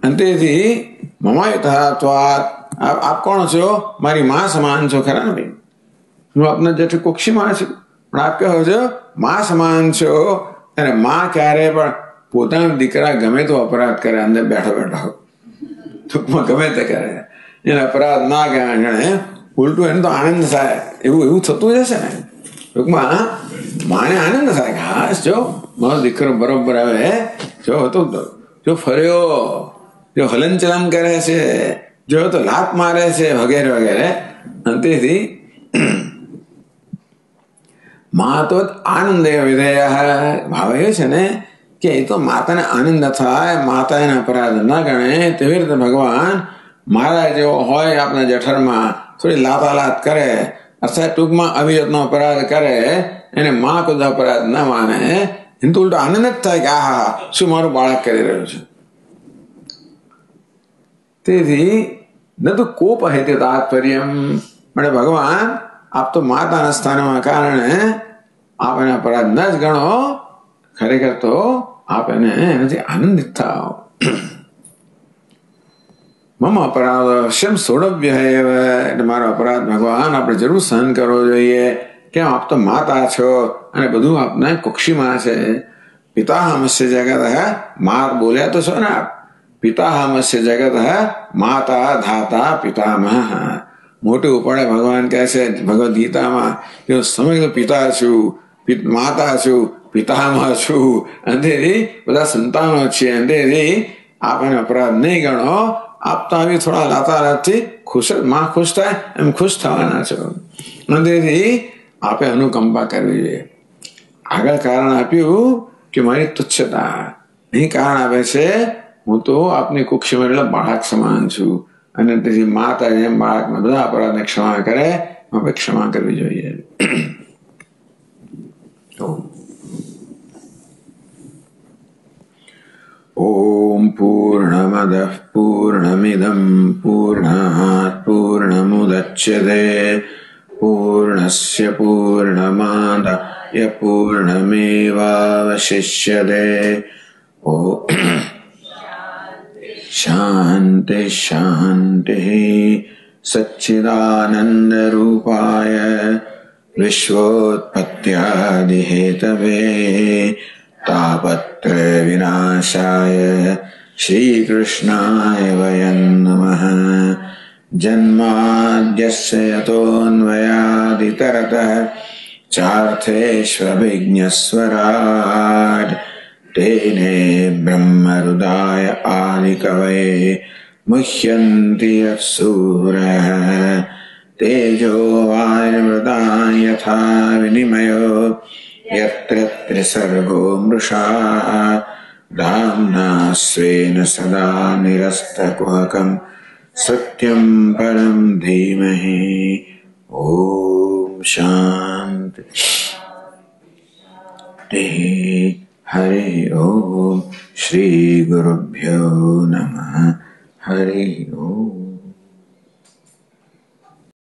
અને તેથી મમાયુતાત્વાત આપ કોણ છો મારી માં સમાન છો ખરા ને ભાઈ હું આપના જઠ કુક્ષીમાં છું પણ આપ કહો છો માં સમાન છો અને માં ક્યારે પણ પોતાના દીકરા ગમે તો અપરાધ કરે અંદર બેઠો બેઠો ટૂંકમાં ગમે તે કરે એને અપરાધ ના કહેવાય જાણે ઉલટું એને તો આનંદ થાય એવું એવું થતું જશે ને ટૂંકમાં માને આનંદ થાય ખાસ જો મારો દીકરો બરોબર આવે જો તો જો ફર્યો જો હલનચલન કરે છે જો તો લાત મારે છે વગેરે વગેરે અને તેથી મા તો આનંદ વિધેય ભાવ એ છે ને કે એ તો માતાને આનંદ થાય માતા એને અપરાધ ન ગણે તેવી રીતે ભગવાન મારા જેવો હોય આપણા જઠરમાં થોડી લાભાલાત કરે. અર્થાત ટૂંકમાં અવિરતનો અપરાધ કરે. એને માં કોઈ અપરાધ ના માને. એને તો ઉલટો આનંદ જ થાય કે, આહા, શું મારું બાળક કરી રહ્યું છે? તેથી, ન તો કોપ હે તે તાત્પર્ય મળે ભગવાન, આપ તો માતાના સ્થાનમાં કારણે આપ એને અપરાધ ન જ ગણો. ખરેખર તો આપ એને એનાથી આનંદિત થાવ મમ અપરાધ શેમ સોડવ્ય એટલે મારો અપરાધ ભગવાન આપણે જરૂર સહન કરવો જોઈએ કેમ આપ તો માતા છો અને બધું આપને કુક્ષીમાં છે પિતા હમસ્ય જગત હે માત બોલ્યા તો છો ને આપ પિતા હમસ્ય જગત હે માતા ધાતા પિતામહ મોટું પડે ભગવાન કહે છે ભગવદ ગીતામાં કે સમય પિતા છું માતા છું પિતામહ છું અંધેરી બધા સંતાનો છે અંધેરી આપણે અપરાધ નહીં ગણો આપતા આવી થોડા લાતારાથી ખુશ માં ખુશ થાય એમ ખુશ થવાના છો અંધેરી આપે અનુકંપા કરવી જોઈએ આગળ કારણ આપ્યું કે મારી તુચ્છતા અહીં કારણ આપે છે હું તો આપની કુક્ષમાં એટલે બાળક સમાન છું અને તેથી માતા જેમ બાળકના બધા અપરાધને ક્ષમા કરે આપણે ક્ષમા કરવી જોઈએ ॐ पूर्णमदः पूर्णमिदं पूर्णात् पूर्णमुदच्यते पूर्णस्य पूर्णमादाय पूर्णमेवावशिष्यते। ओ शान्तिः शान्तिः सच्चिदानन्दरूपाय विश्वोत्पत्त्यादिहेतवे तापत्रयविनाशाय श्रीकृष्णाय वयं नमः। जन्माद्यस्य यतोऽन्वयादितरतः चार्थेष्वभिज्ञस्वराट्। तेने ब्रह्मरुदाय आदिकवये मुह्यन्ति यत्सूरः तेजो वायुमृदा यथा विनिमयो यत्र त्रिसर्गो मृषा दाम्ना स्वेन सदा निरस्तकुहकम् सत्यं परं धीमहि। ॐ शान्ति। हरि ॐ श्रीगुरुभ्यो नमः। हरि ओम्